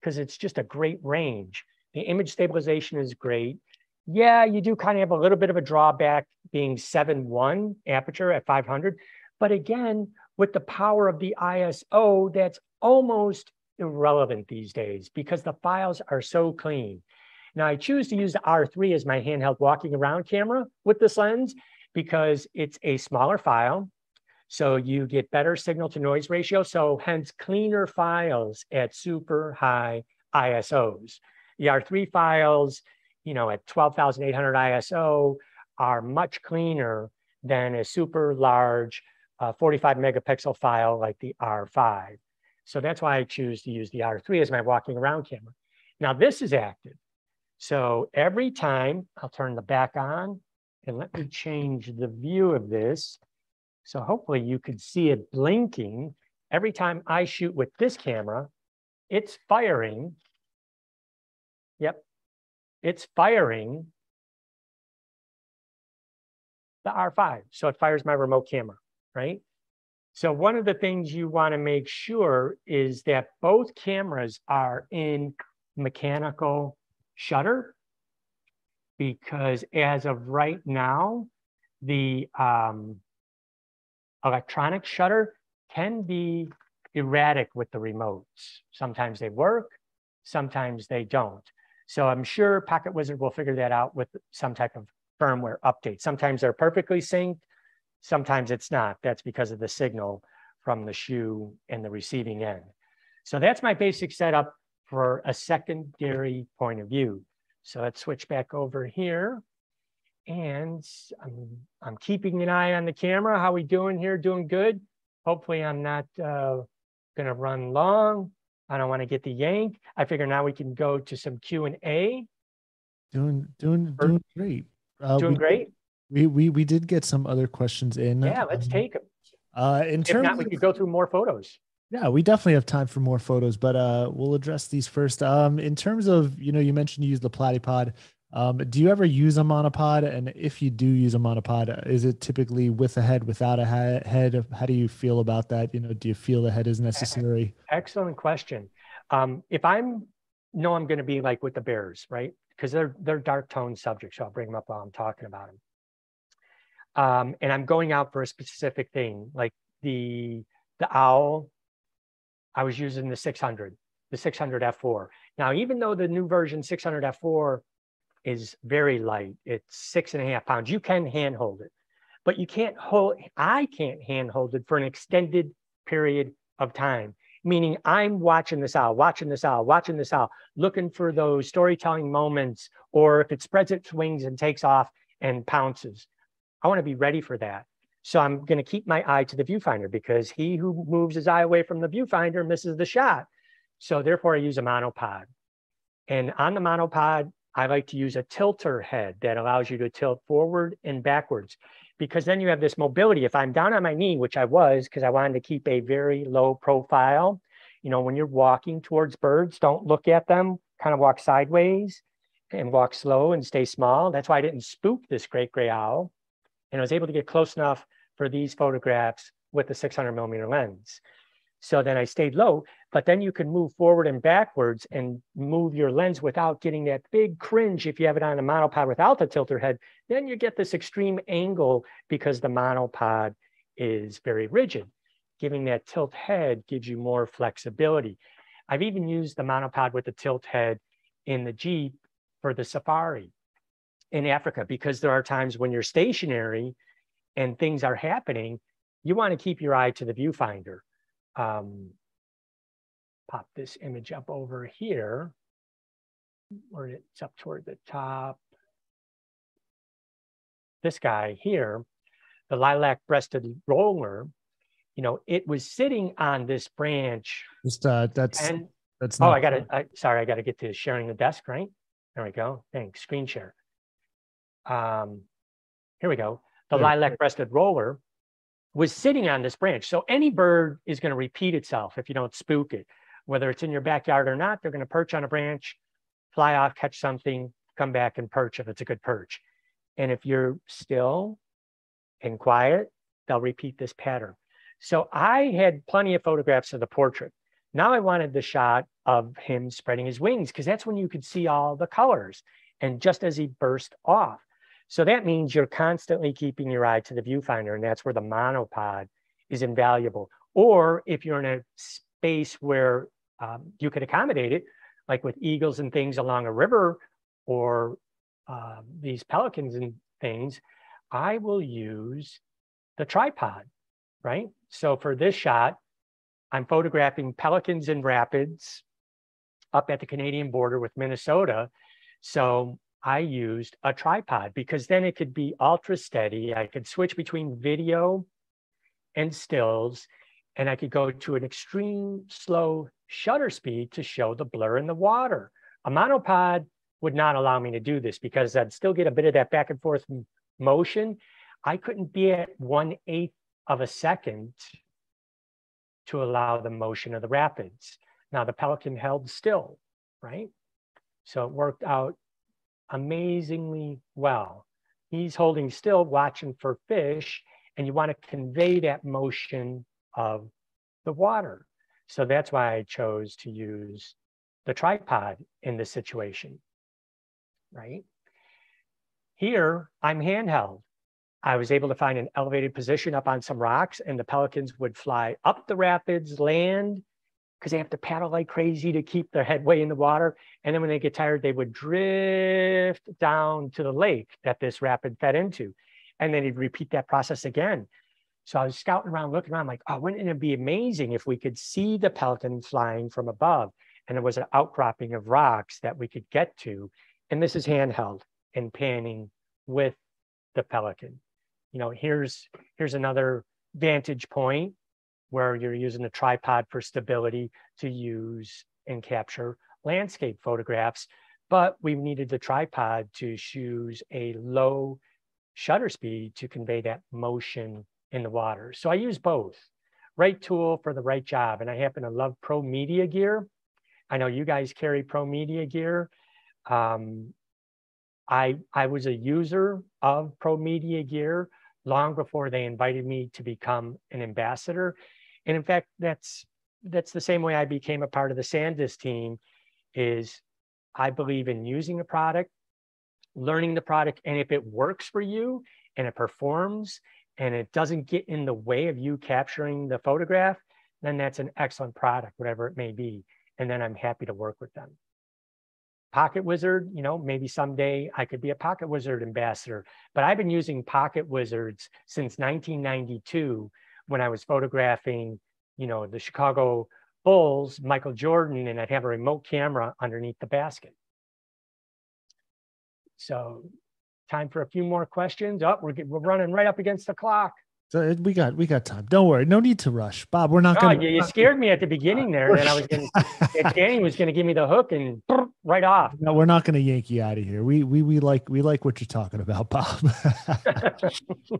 because it's just a great range. The image stabilization is great. Yeah, you do kind of have a little bit of a drawback being 7.1 aperture at 500. But again, with the power of the ISO, that's almost irrelevant these days because the files are so clean. Now I choose to use the R3 as my handheld walking around camera with this lens because it's a smaller file. So you get better signal to noise ratio. So hence cleaner files at super high ISOs. The R3 files, you know, at 12,800 ISO are much cleaner than a super large uh, 45 megapixel file like the R5. So that's why I choose to use the R3 as my walking around camera. Now this is active. So every time I'll turn the back on and let me change the view of this. So hopefully you could see it blinking. Every time I shoot with this camera, it's firing. Yep, it's firing the R5. So it fires my remote camera, right? So one of the things you wanna make sure is that both cameras are in mechanical shutter because as of right now, the um, electronic shutter can be erratic with the remotes. Sometimes they work, sometimes they don't. So I'm sure Pocket Wizard will figure that out with some type of firmware update. Sometimes they're perfectly synced, sometimes it's not. That's because of the signal from the shoe and the receiving end. So that's my basic setup for a secondary point of view. So let's switch back over here. And I'm, I'm keeping an eye on the camera. How we doing here? Doing good. Hopefully I'm not uh, gonna run long. I don't wanna get the yank. I figure now we can go to some Q&A. Doing, doing, doing great. Uh, doing we, great. We, we, we did get some other questions in. Yeah, let's um, take them. Uh, in terms if not, we could go through more photos. Yeah, we definitely have time for more photos, but uh, we'll address these first. Um, in terms of, you know, you mentioned you use the platypod. Um, do you ever use a monopod? And if you do use a monopod, is it typically with a head, without a head? How do you feel about that? You know, do you feel the head is necessary? Excellent question. Um, if I'm know I'm going to be like with the bears, right? Because they're they're dark tone subjects, so I'll bring them up while I'm talking about them. Um, and I'm going out for a specific thing, like the the owl I was using the 600, the 600 F4. Now, even though the new version 600 F4 is very light, it's six and a half pounds, you can handhold it, but you can't hold, I can't handhold it for an extended period of time. Meaning I'm watching this owl, watching this owl, watching this owl, looking for those storytelling moments, or if it spreads its wings and takes off and pounces. I want to be ready for that. So I'm going to keep my eye to the viewfinder because he who moves his eye away from the viewfinder misses the shot. So therefore I use a monopod. And on the monopod, I like to use a tilter head that allows you to tilt forward and backwards because then you have this mobility. If I'm down on my knee, which I was because I wanted to keep a very low profile, you know, when you're walking towards birds, don't look at them, kind of walk sideways and walk slow and stay small. That's why I didn't spook this great gray owl. And I was able to get close enough for these photographs with the 600 millimeter lens. So then I stayed low, but then you can move forward and backwards and move your lens without getting that big cringe if you have it on a monopod without the tilter head. Then you get this extreme angle because the monopod is very rigid. Giving that tilt head gives you more flexibility. I've even used the monopod with the tilt head in the Jeep for the safari in Africa because there are times when you're stationary and things are happening, you want to keep your eye to the viewfinder. Um, pop this image up over here where it's up toward the top. This guy here, the lilac breasted roller, you know, it was sitting on this branch. Just uh, that's and, that's. oh, I got to. Sorry, I got to get to sharing the desk. Right there we go. Thanks. Screen share. Um, here we go. The there. lilac breasted roller was sitting on this branch. So any bird is going to repeat itself if you don't spook it. Whether it's in your backyard or not, they're going to perch on a branch, fly off, catch something, come back and perch if it's a good perch. And if you're still and quiet, they'll repeat this pattern. So I had plenty of photographs of the portrait. Now I wanted the shot of him spreading his wings because that's when you could see all the colors and just as he burst off. So that means you're constantly keeping your eye to the viewfinder and that's where the monopod is invaluable. Or if you're in a space where um, you could accommodate it, like with eagles and things along a river or uh, these pelicans and things, I will use the tripod, right? So for this shot, I'm photographing pelicans in rapids up at the Canadian border with Minnesota. So I used a tripod because then it could be ultra steady. I could switch between video and stills, and I could go to an extreme slow shutter speed to show the blur in the water. A monopod would not allow me to do this because I'd still get a bit of that back and forth motion. I couldn't be at one eighth of a second to allow the motion of the rapids. Now the pelican held still, right? So it worked out amazingly well. He's holding still, watching for fish, and you want to convey that motion of the water. So that's why I chose to use the tripod in this situation, right? Here, I'm handheld. I was able to find an elevated position up on some rocks and the pelicans would fly up the rapids, land, because they have to paddle like crazy to keep their headway in the water. And then when they get tired, they would drift down to the lake that this rapid fed into. And then he'd repeat that process again. So I was scouting around, looking around, like, oh, wouldn't it be amazing if we could see the pelican flying from above? And there was an outcropping of rocks that we could get to. And this is handheld and panning with the pelican you know, here's, here's another vantage point where you're using a tripod for stability to use and capture landscape photographs. But we needed the tripod to choose a low shutter speed to convey that motion in the water. So I use both, right tool for the right job. And I happen to love Pro Media gear. I know you guys carry Pro Media gear. Um, I, I was a user of Pro Media gear long before they invited me to become an ambassador. And in fact, that's that's the same way I became a part of the SanDisk team is I believe in using a product, learning the product, and if it works for you and it performs and it doesn't get in the way of you capturing the photograph, then that's an excellent product, whatever it may be. And then I'm happy to work with them. Pocket Wizard, you know, maybe someday I could be a Pocket Wizard ambassador. But I've been using Pocket Wizards since 1992 when I was photographing, you know, the Chicago Bulls, Michael Jordan, and I'd have a remote camera underneath the basket. So time for a few more questions. Up, oh, we're, we're running right up against the clock. So we got we got time. Don't worry. No need to rush, Bob. We're not oh, no, going. to You, you scared me at the beginning there, and I was going. Danny was going to give me the hook and right off. No, we're not going to yank you out of here. We we we like we like what you're talking about, Bob.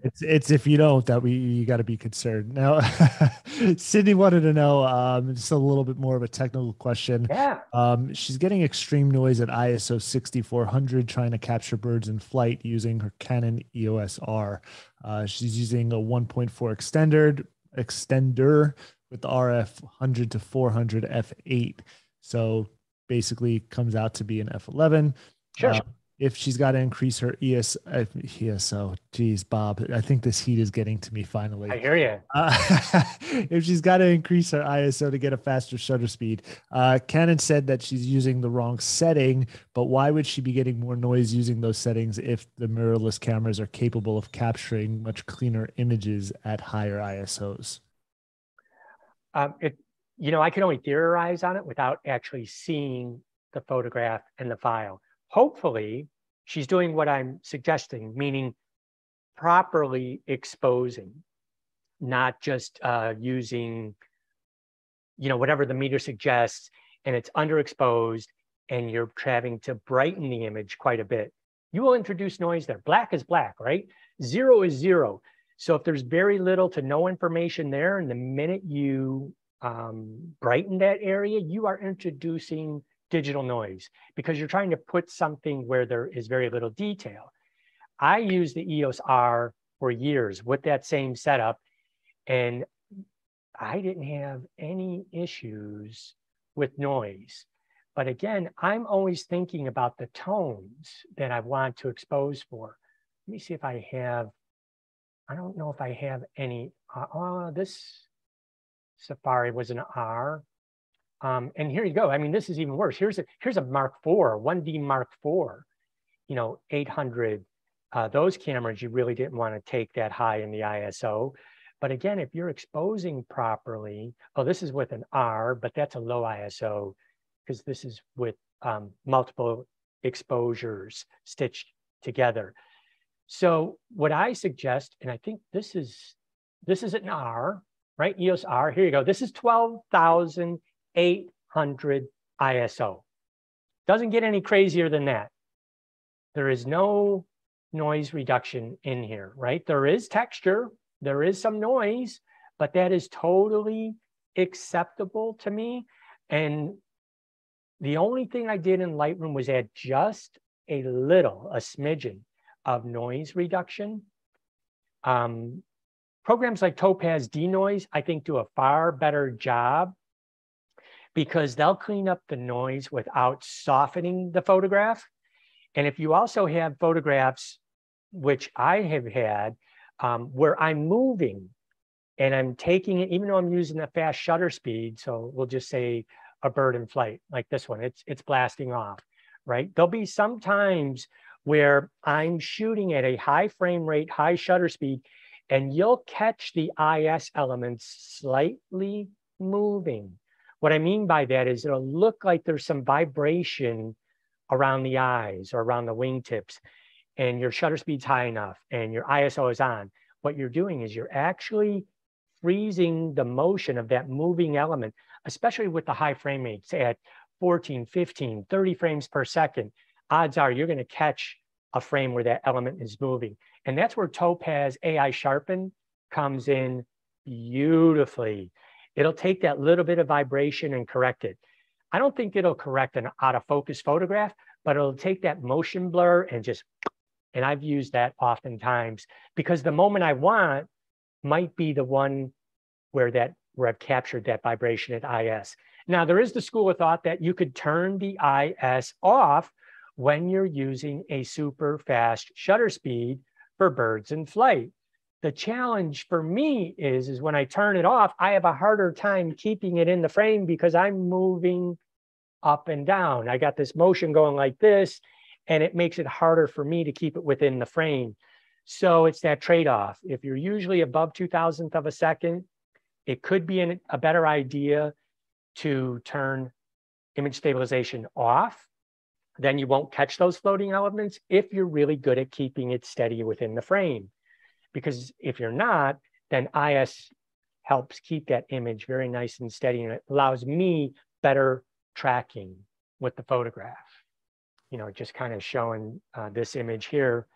it's it's if you don't that we you got to be concerned. Now, Sydney wanted to know um, just a little bit more of a technical question. Yeah. Um, she's getting extreme noise at ISO 6400, trying to capture birds in flight using her Canon EOS R. Uh, she's using a 1.4 extender extender with the RF 100 to 400 f8. So basically comes out to be an F11. Sure. Uh, if she's got to increase her ES, uh, ESO, geez, Bob, I think this heat is getting to me finally. I hear you. Uh, if she's got to increase her ISO to get a faster shutter speed, uh, Canon said that she's using the wrong setting, but why would she be getting more noise using those settings if the mirrorless cameras are capable of capturing much cleaner images at higher ISOs? Um, it, you know, I can only theorize on it without actually seeing the photograph and the file hopefully she's doing what I'm suggesting, meaning properly exposing, not just uh, using, you know, whatever the meter suggests and it's underexposed and you're having to brighten the image quite a bit. You will introduce noise there. Black is black, right? Zero is zero. So if there's very little to no information there, and the minute you um, brighten that area, you are introducing digital noise because you're trying to put something where there is very little detail. I used the EOS R for years with that same setup, and I didn't have any issues with noise. But again, I'm always thinking about the tones that I want to expose for. Let me see if I have, I don't know if I have any, uh, uh this Safari was an R. Um, and here you go. I mean, this is even worse. Here's a here's a Mark IV, 1D Mark IV, you know, 800. Uh, those cameras, you really didn't want to take that high in the ISO. But again, if you're exposing properly, oh, this is with an R, but that's a low ISO because this is with um, multiple exposures stitched together. So what I suggest, and I think this is this is an R, right? EOS R. Here you go. This is 12,800 ISO. Doesn't get any crazier than that. There is no noise reduction in here, right? There is texture, there is some noise, but that is totally acceptable to me. And the only thing I did in Lightroom was add just a little, a smidgen of noise reduction. Um, programs like Topaz Denoise, I think, do a far better job because they'll clean up the noise without softening the photograph. And if you also have photographs, which I have had, um, where I'm moving and I'm taking it, even though I'm using a fast shutter speed, so we'll just say a bird in flight, like this one, it's, it's blasting off, right? There'll be some times where I'm shooting at a high frame rate, high shutter speed, and you'll catch the IS elements slightly moving what I mean by that is it'll look like there's some vibration around the eyes or around the wingtips and your shutter speed's high enough and your ISO is on. What you're doing is you're actually freezing the motion of that moving element, especially with the high frame rates at 14, 15, 30 frames per second. Odds are you're going to catch a frame where that element is moving. And that's where Topaz AI Sharpen comes in beautifully. It'll take that little bit of vibration and correct it. I don't think it'll correct an out of focus photograph, but it'll take that motion blur and just, and I've used that oftentimes because the moment I want might be the one where that where I've captured that vibration at IS. Now there is the school of thought that you could turn the IS off when you're using a super fast shutter speed for birds in flight. The challenge for me is, is when I turn it off, I have a harder time keeping it in the frame because I'm moving up and down. I got this motion going like this, and it makes it harder for me to keep it within the frame. So it's that trade-off. If you're usually above two thousandth of a second, it could be an, a better idea to turn image stabilization off. Then you won't catch those floating elements if you're really good at keeping it steady within the frame. Because if you're not, then IS helps keep that image very nice and steady and it allows me better tracking with the photograph. You know, just kind of showing uh, this image here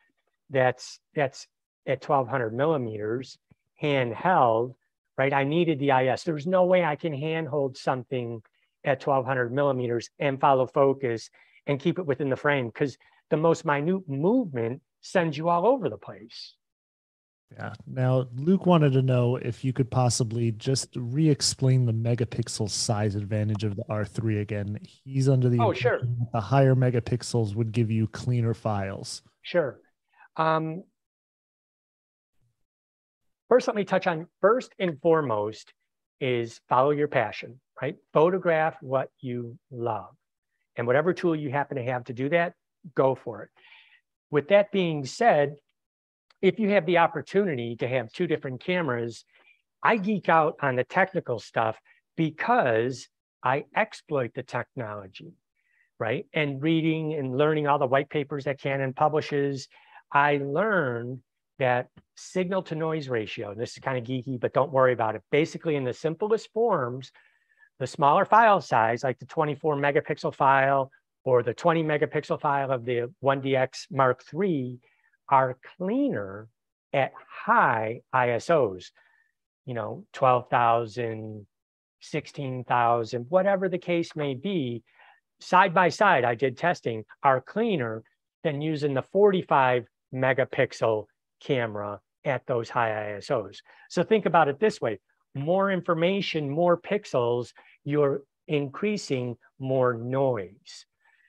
that's that's at 1200 millimeters handheld, right? I needed the IS. There's no way I can handhold something at 1200 millimeters and follow focus and keep it within the frame because the most minute movement sends you all over the place Yeah. Now, Luke wanted to know if you could possibly just re-explain the megapixel size advantage of the R3 again. He's under the oh sure the higher megapixels would give you cleaner files. Sure. Um, first, let me touch on first and foremost is follow your passion, right? Photograph what you love, and whatever tool you happen to have to do that, go for it. With that being said, if you have the opportunity to have two different cameras, I geek out on the technical stuff because I exploit the technology, right? And reading and learning all the white papers that Canon publishes, I learned that signal to noise ratio, and this is kind of geeky, but don't worry about it. Basically, in the simplest forms, the smaller file size, like the 24 megapixel file or the 20 megapixel file of the 1DX Mark III, are cleaner at high ISOs, you know, 12,000, 16,000, whatever the case may be, side by side, I did testing, are cleaner than using the 45 megapixel camera at those high ISOs. So think about it this way more information, more pixels, you're increasing more noise.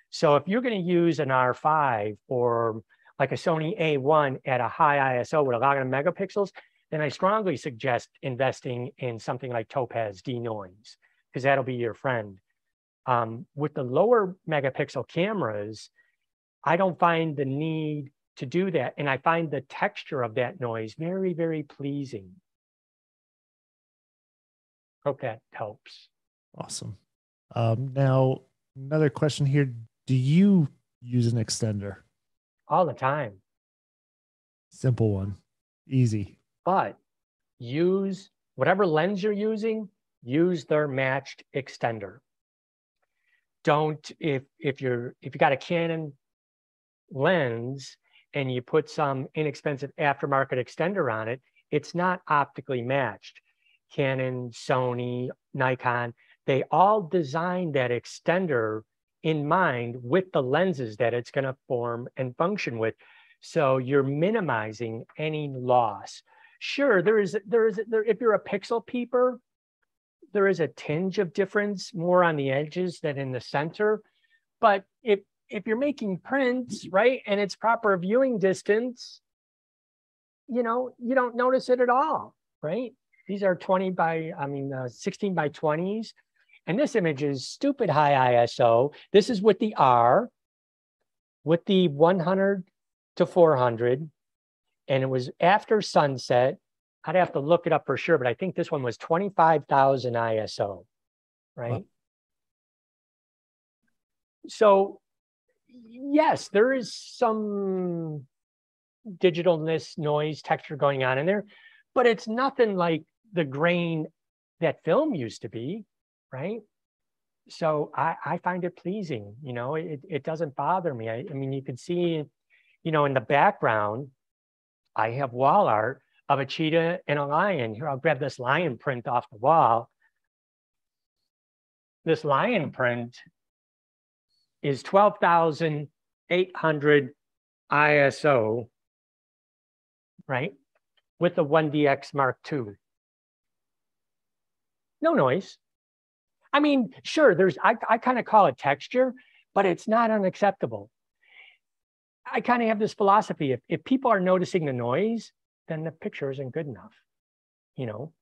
So if you're going to use an R5 or like a Sony A1 at a high ISO with a lot of megapixels, then I strongly suggest investing in something like Topaz denoise, because that'll be your friend. Um, with the lower megapixel cameras, I don't find the need to do that. And I find the texture of that noise very, very pleasing. Hope that helps. Awesome. Um, now, another question here. Do you use an extender? all the time. Simple one, easy. But use whatever lens you're using, use their matched extender. Don't if if you're if you got a Canon lens and you put some inexpensive aftermarket extender on it, it's not optically matched. Canon, Sony, Nikon, they all designed that extender in mind with the lenses that it's going to form and function with. So you're minimizing any loss. Sure, there is there is there, if you're a pixel peeper, there is a tinge of difference more on the edges than in the center. But if if you're making prints, right, and it's proper viewing distance, you know, you don't notice it at all, right? These are 20 by, I mean, uh, 16 by 20s. And this image is stupid high ISO. This is with the R, with the 100 to 400. And it was after sunset. I'd have to look it up for sure, but I think this one was 25,000 ISO, right? Wow. So, yes, there is some digitalness, noise, texture going on in there, but it's nothing like the grain that film used to be right? So I, I find it pleasing, you know, it, it doesn't bother me. I, I mean, you can see, you know, in the background, I have wall art of a cheetah and a lion. Here, I'll grab this lion print off the wall. This lion print is 12,800 ISO, right? With the 1DX Mark II. No noise. I mean, sure, there's, I, I kind of call it texture, but it's not unacceptable. I kind of have this philosophy if, if people are noticing the noise, then the picture isn't good enough. You know,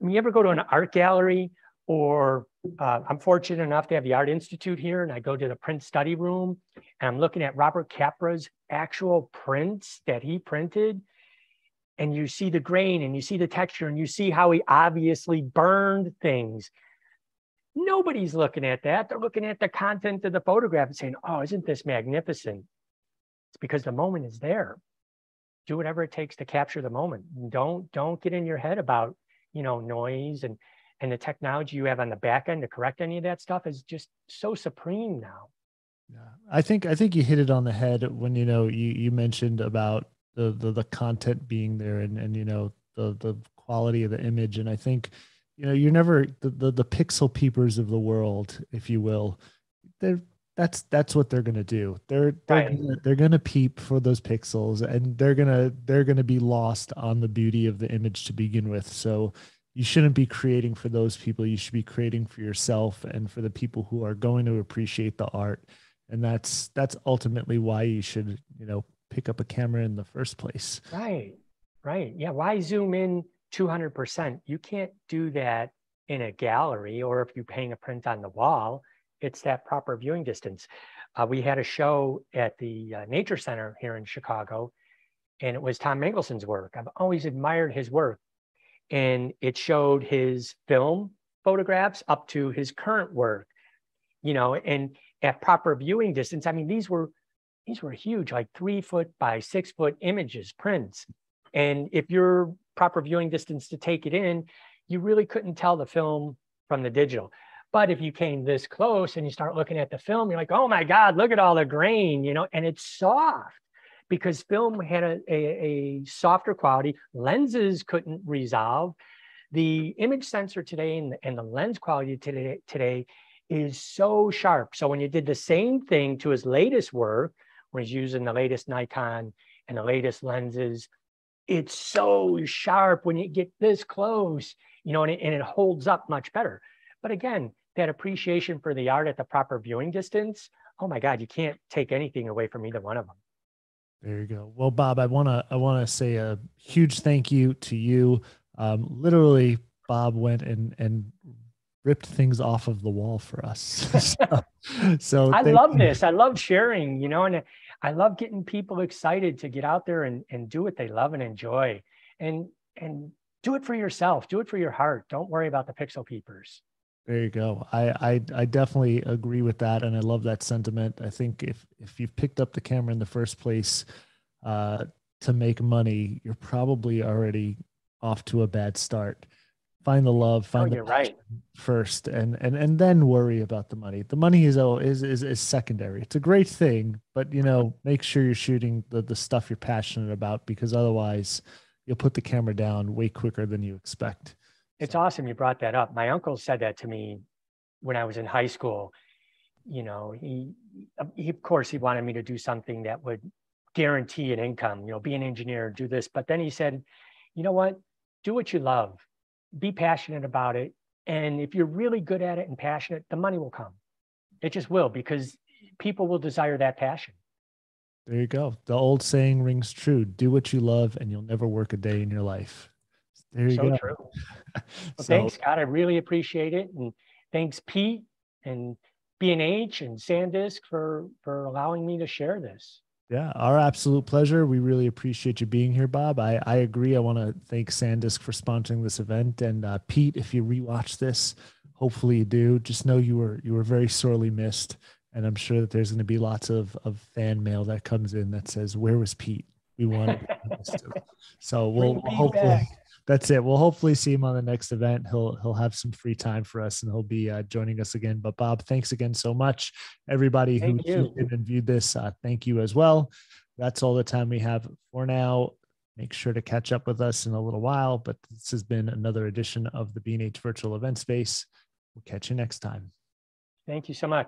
I mean, you ever go to an art gallery or uh, I'm fortunate enough to have the Art Institute here, and I go to the print study room and I'm looking at Robert Capa's actual prints that he printed. And you see the grain and you see the texture and you see how he obviously burned things Nobody's looking at that. They're looking at the content of the photograph and saying, oh, isn't this magnificent? It's because the moment is there. Do whatever it takes to capture the moment. Don't don't get in your head about, you know, noise and and the technology you have on the back end to correct any of that stuff is just so supreme now. Yeah. I think I think you hit it on the head when you know you you mentioned about the the, the content being there and and you know the the quality of the image and I think you know you're never the, the, the pixel peepers of the world if you will they're that's that's what they're gonna do. They're they're Right. gonna, they're gonna peep for those pixels, and they're gonna they're gonna be lost on the beauty of the image to begin with. So you shouldn't be creating for those people. You should be creating for yourself and for the people who are going to appreciate the art. And that's that's ultimately why you should you know pick up a camera in the first place. Right, right. Yeah. Why zoom in 200%? You can't do that in a gallery or if you're paying a print on the wall. It's that proper viewing distance. Uh, we had a show at the uh, Nature Center here in Chicago, and it was Tom Mangelsen's work. I've always admired his work. And it showed his film photographs up to his current work, you know, and at proper viewing distance. I mean, these were these were huge, like three foot by six foot images, prints. And if you're proper viewing distance to take it in, you really couldn't tell the film from the digital. But if you came this close and you start looking at the film, you're like, oh my God, look at all the grain, you know, and it's soft because film had a, a, a softer quality. Lenses couldn't resolve. The image sensor today and, and the lens quality today, today is so sharp. So when you did the same thing to his latest work, where he's using the latest Nikon and the latest lenses, it's so sharp when you get this close, you know, and it, and it holds up much better. But again, that appreciation for the art at the proper viewing distance, oh my God, you can't take anything away from either one of them. There you go. Well, Bob, I want to I want to say a huge thank you to you. Um, literally, Bob went and and ripped things off of the wall for us. so, so I love you. this. I love sharing, you know, and I love getting people excited to get out there and, and do what they love and enjoy. And and do it for yourself. Do it for your heart. Don't worry about the pixel peepers. There you go. I, I I definitely agree with that, and I love that sentiment. I think if if you've picked up the camera in the first place uh, to make money, you're probably already off to a bad start. Find the love, Oh, find the you're right. first, and and and then worry about the money. The money is oh, is is is secondary. It's a great thing, but you know, make sure you're shooting the the stuff you're passionate about because otherwise, you'll put the camera down way quicker than you expect. It's awesome you brought that up. My uncle said that to me when I was in high school. You know, he, he of course he wanted me to do something that would guarantee an income, you know, be an engineer, do this. But then he said, you know what? Do what you love. Be passionate about it. And if you're really good at it and passionate, the money will come. It just will because people will desire that passion. There you go. The old saying rings true. Do what you love and you'll never work a day in your life. There you go. so go. true. Well, So, thanks, Scott. I really appreciate it. And thanks, Pete and B&H and SanDisk for, for allowing me to share this. Yeah, our absolute pleasure. We really appreciate you being here, Bob. I, I agree. I want to thank SanDisk for sponsoring this event. And uh, Pete, if you rewatch this, hopefully you do. Just know you were you were very sorely missed. And I'm sure that there's going to be lots of, of fan mail that comes in that says, Where was Pete? We wanted to. So we'll, hopefully back. That's it. We'll hopefully see him on the next event. He'll he'll have some free time for us, and he'll be uh, joining us again. But Bob, thanks again so much, everybody who Thank you. in and viewed this. Uh, thank you as well. That's all the time we have for now. Make sure to catch up with us in a little while. But this has been another edition of the B&H Virtual Event Space. We'll catch you next time. Thank you so much.